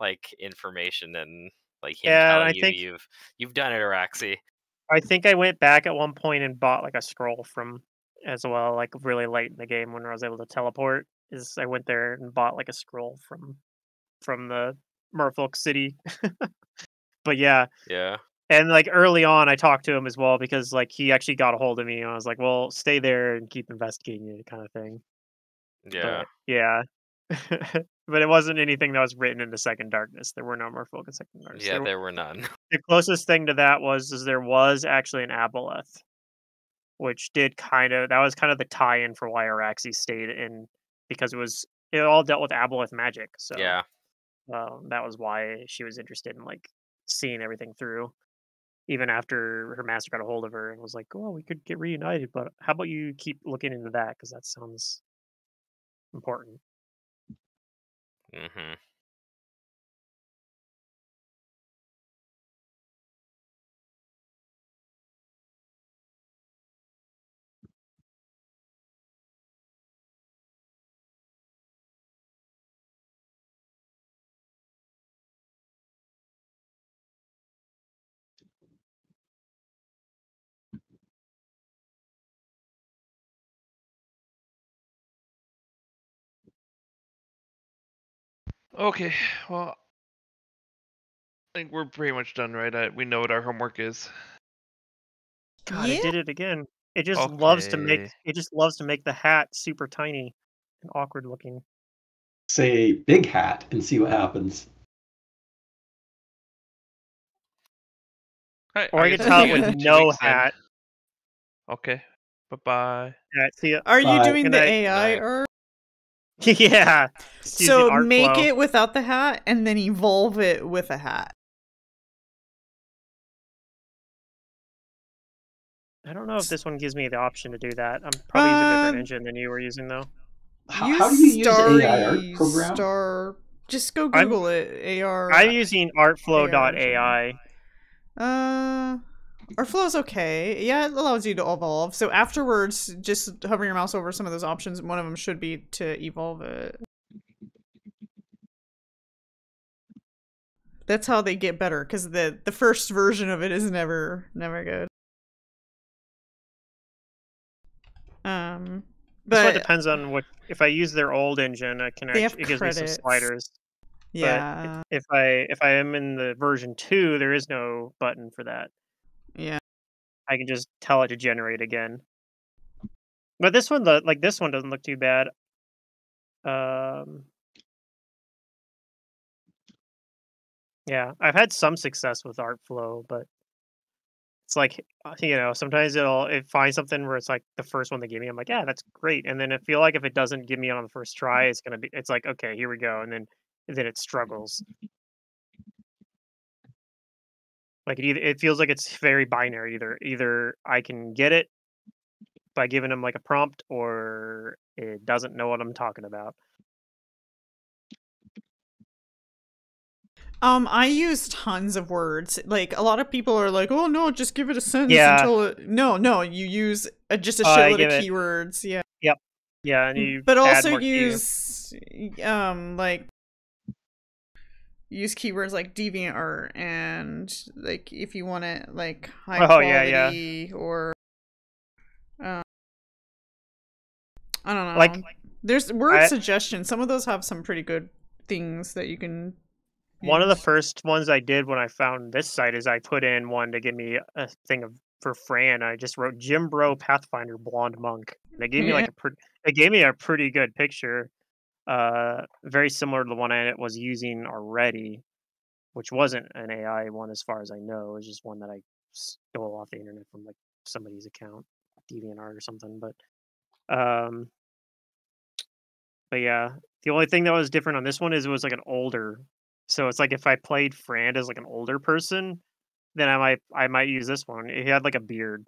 like information and like him Yeah, telling I you think- you've you've done it, Araxi. I think I went back at one point and bought like a scroll from as well, like really late in the game when I was able to teleport. Is I went there and bought like a scroll from from the Merfolk city. <laughs> but yeah, Yeah. and like early on, I talked to him as well because like he actually got a hold of me and I was like, "Well, stay there and keep investigating it," kind of thing. Yeah. But, yeah. <laughs> but it wasn't anything that was written in the Second Darkness. There were no Merfolk in Second Darkness. Yeah, There- there were none. <laughs> the closest thing to that was is there was actually an aboleth which did kind of that was kind of the tie-in for why Araxi stayed in because it was it all dealt with aboleth magic so Yeah. Um, that was why she was interested in like seeing everything through even after her master got a hold of her and was like oh we could get reunited but how about you keep looking into that because that sounds important. hmm Okay, well, I think we're pretty much done, right? I, we know what our homework is. God, Yeah. it did it again. It just loves to make it just loves to make the hat super tiny and awkward looking. Say big hat and see what happens. Alright, Or I guess could we'll tell it with no weeks then. hat. Okay, bye bye. Yeah, see ya. Are you doing Good the night. AI Night. Art? <laughs> yeah. just using So make flow. it without the hat and then evolve it with a hat. I don't know if this one gives me the option to do that. I'm probably using a different Um, engine than you were using though. How, how do you use AI art program? Star. Just go I'm- Google it. AR. I'm using AR artflow.ai. Uh, ArtFlow's okay. Yeah, it allows you to evolve. So afterwards, just hover your mouse over some of those options. One of them should be to evolve it. That's how they get better, because the the first version of it is never never good. Um, but depends on what if I use their old engine, I can actually it gives me some sliders. But yeah, if I if I am in the version two, there is no button for that. Yeah. I can just tell it to generate again. But this one, the like this one doesn't look too bad. Um, yeah, I've had some success with ArtFlow, but it's like uh, you know sometimes it'll it finds something where it's like the first one they give me, I'm like, yeah, that's great, and then I feel like if it doesn't give me on the first try, it's gonna be it's like okay, here we go, and then then it struggles. Like it either it feels like it's very binary. Either either I can get it by giving them like a prompt, or it doesn't know what I'm talking about. Um, I use tons of words. Like a lot of people are like, "Oh no, just give it a sentence Yeah. until it." No, no, you use a, just a Oh, shitload of it- keywords. Yeah, Yeah, and you but also use um like use keywords like deviant art and like if you want it like high Oh, quality yeah, yeah. or um, I don't know. like there's word I- suggestions. Some of those have some pretty good things that you can. One of the first ones I did when I found this site is I put in one to give me a thing of for Fran. I just wrote Gym Bro Pathfinder Blonde Monk. And it gave me like a pretty. It gave me a pretty good picture, uh, very similar to the one I was using already, which wasn't an AI one as far as I know. It was just one that I stole off the internet from like somebody's account, DeviantArt or something. But, um, but yeah, the only thing that was different on this one is it was like an older so it's like if I played Fran as like an older person, then I might I might use this one. He had like a beard,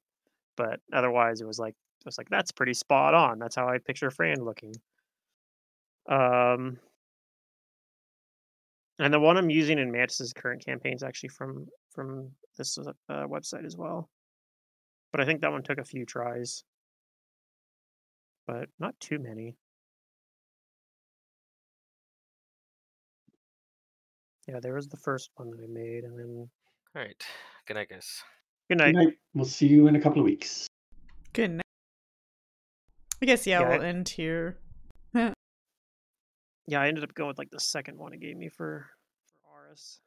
but otherwise it was like it was like that's pretty spot on. That's how I picture Fran looking. Um, and the one I'm using in Mantis's current campaign is actually from from this uh, website as well. But I think that one took a few tries, but not too many. Yeah, there was the first one that I made, and then All right. Good night, guys. good Good night. night. We'll see you in a couple of weeks. Good. night. I guess yeah, Yeah, we'll end here. Yeah, I ended up going with like the second one it gave me for for Aris.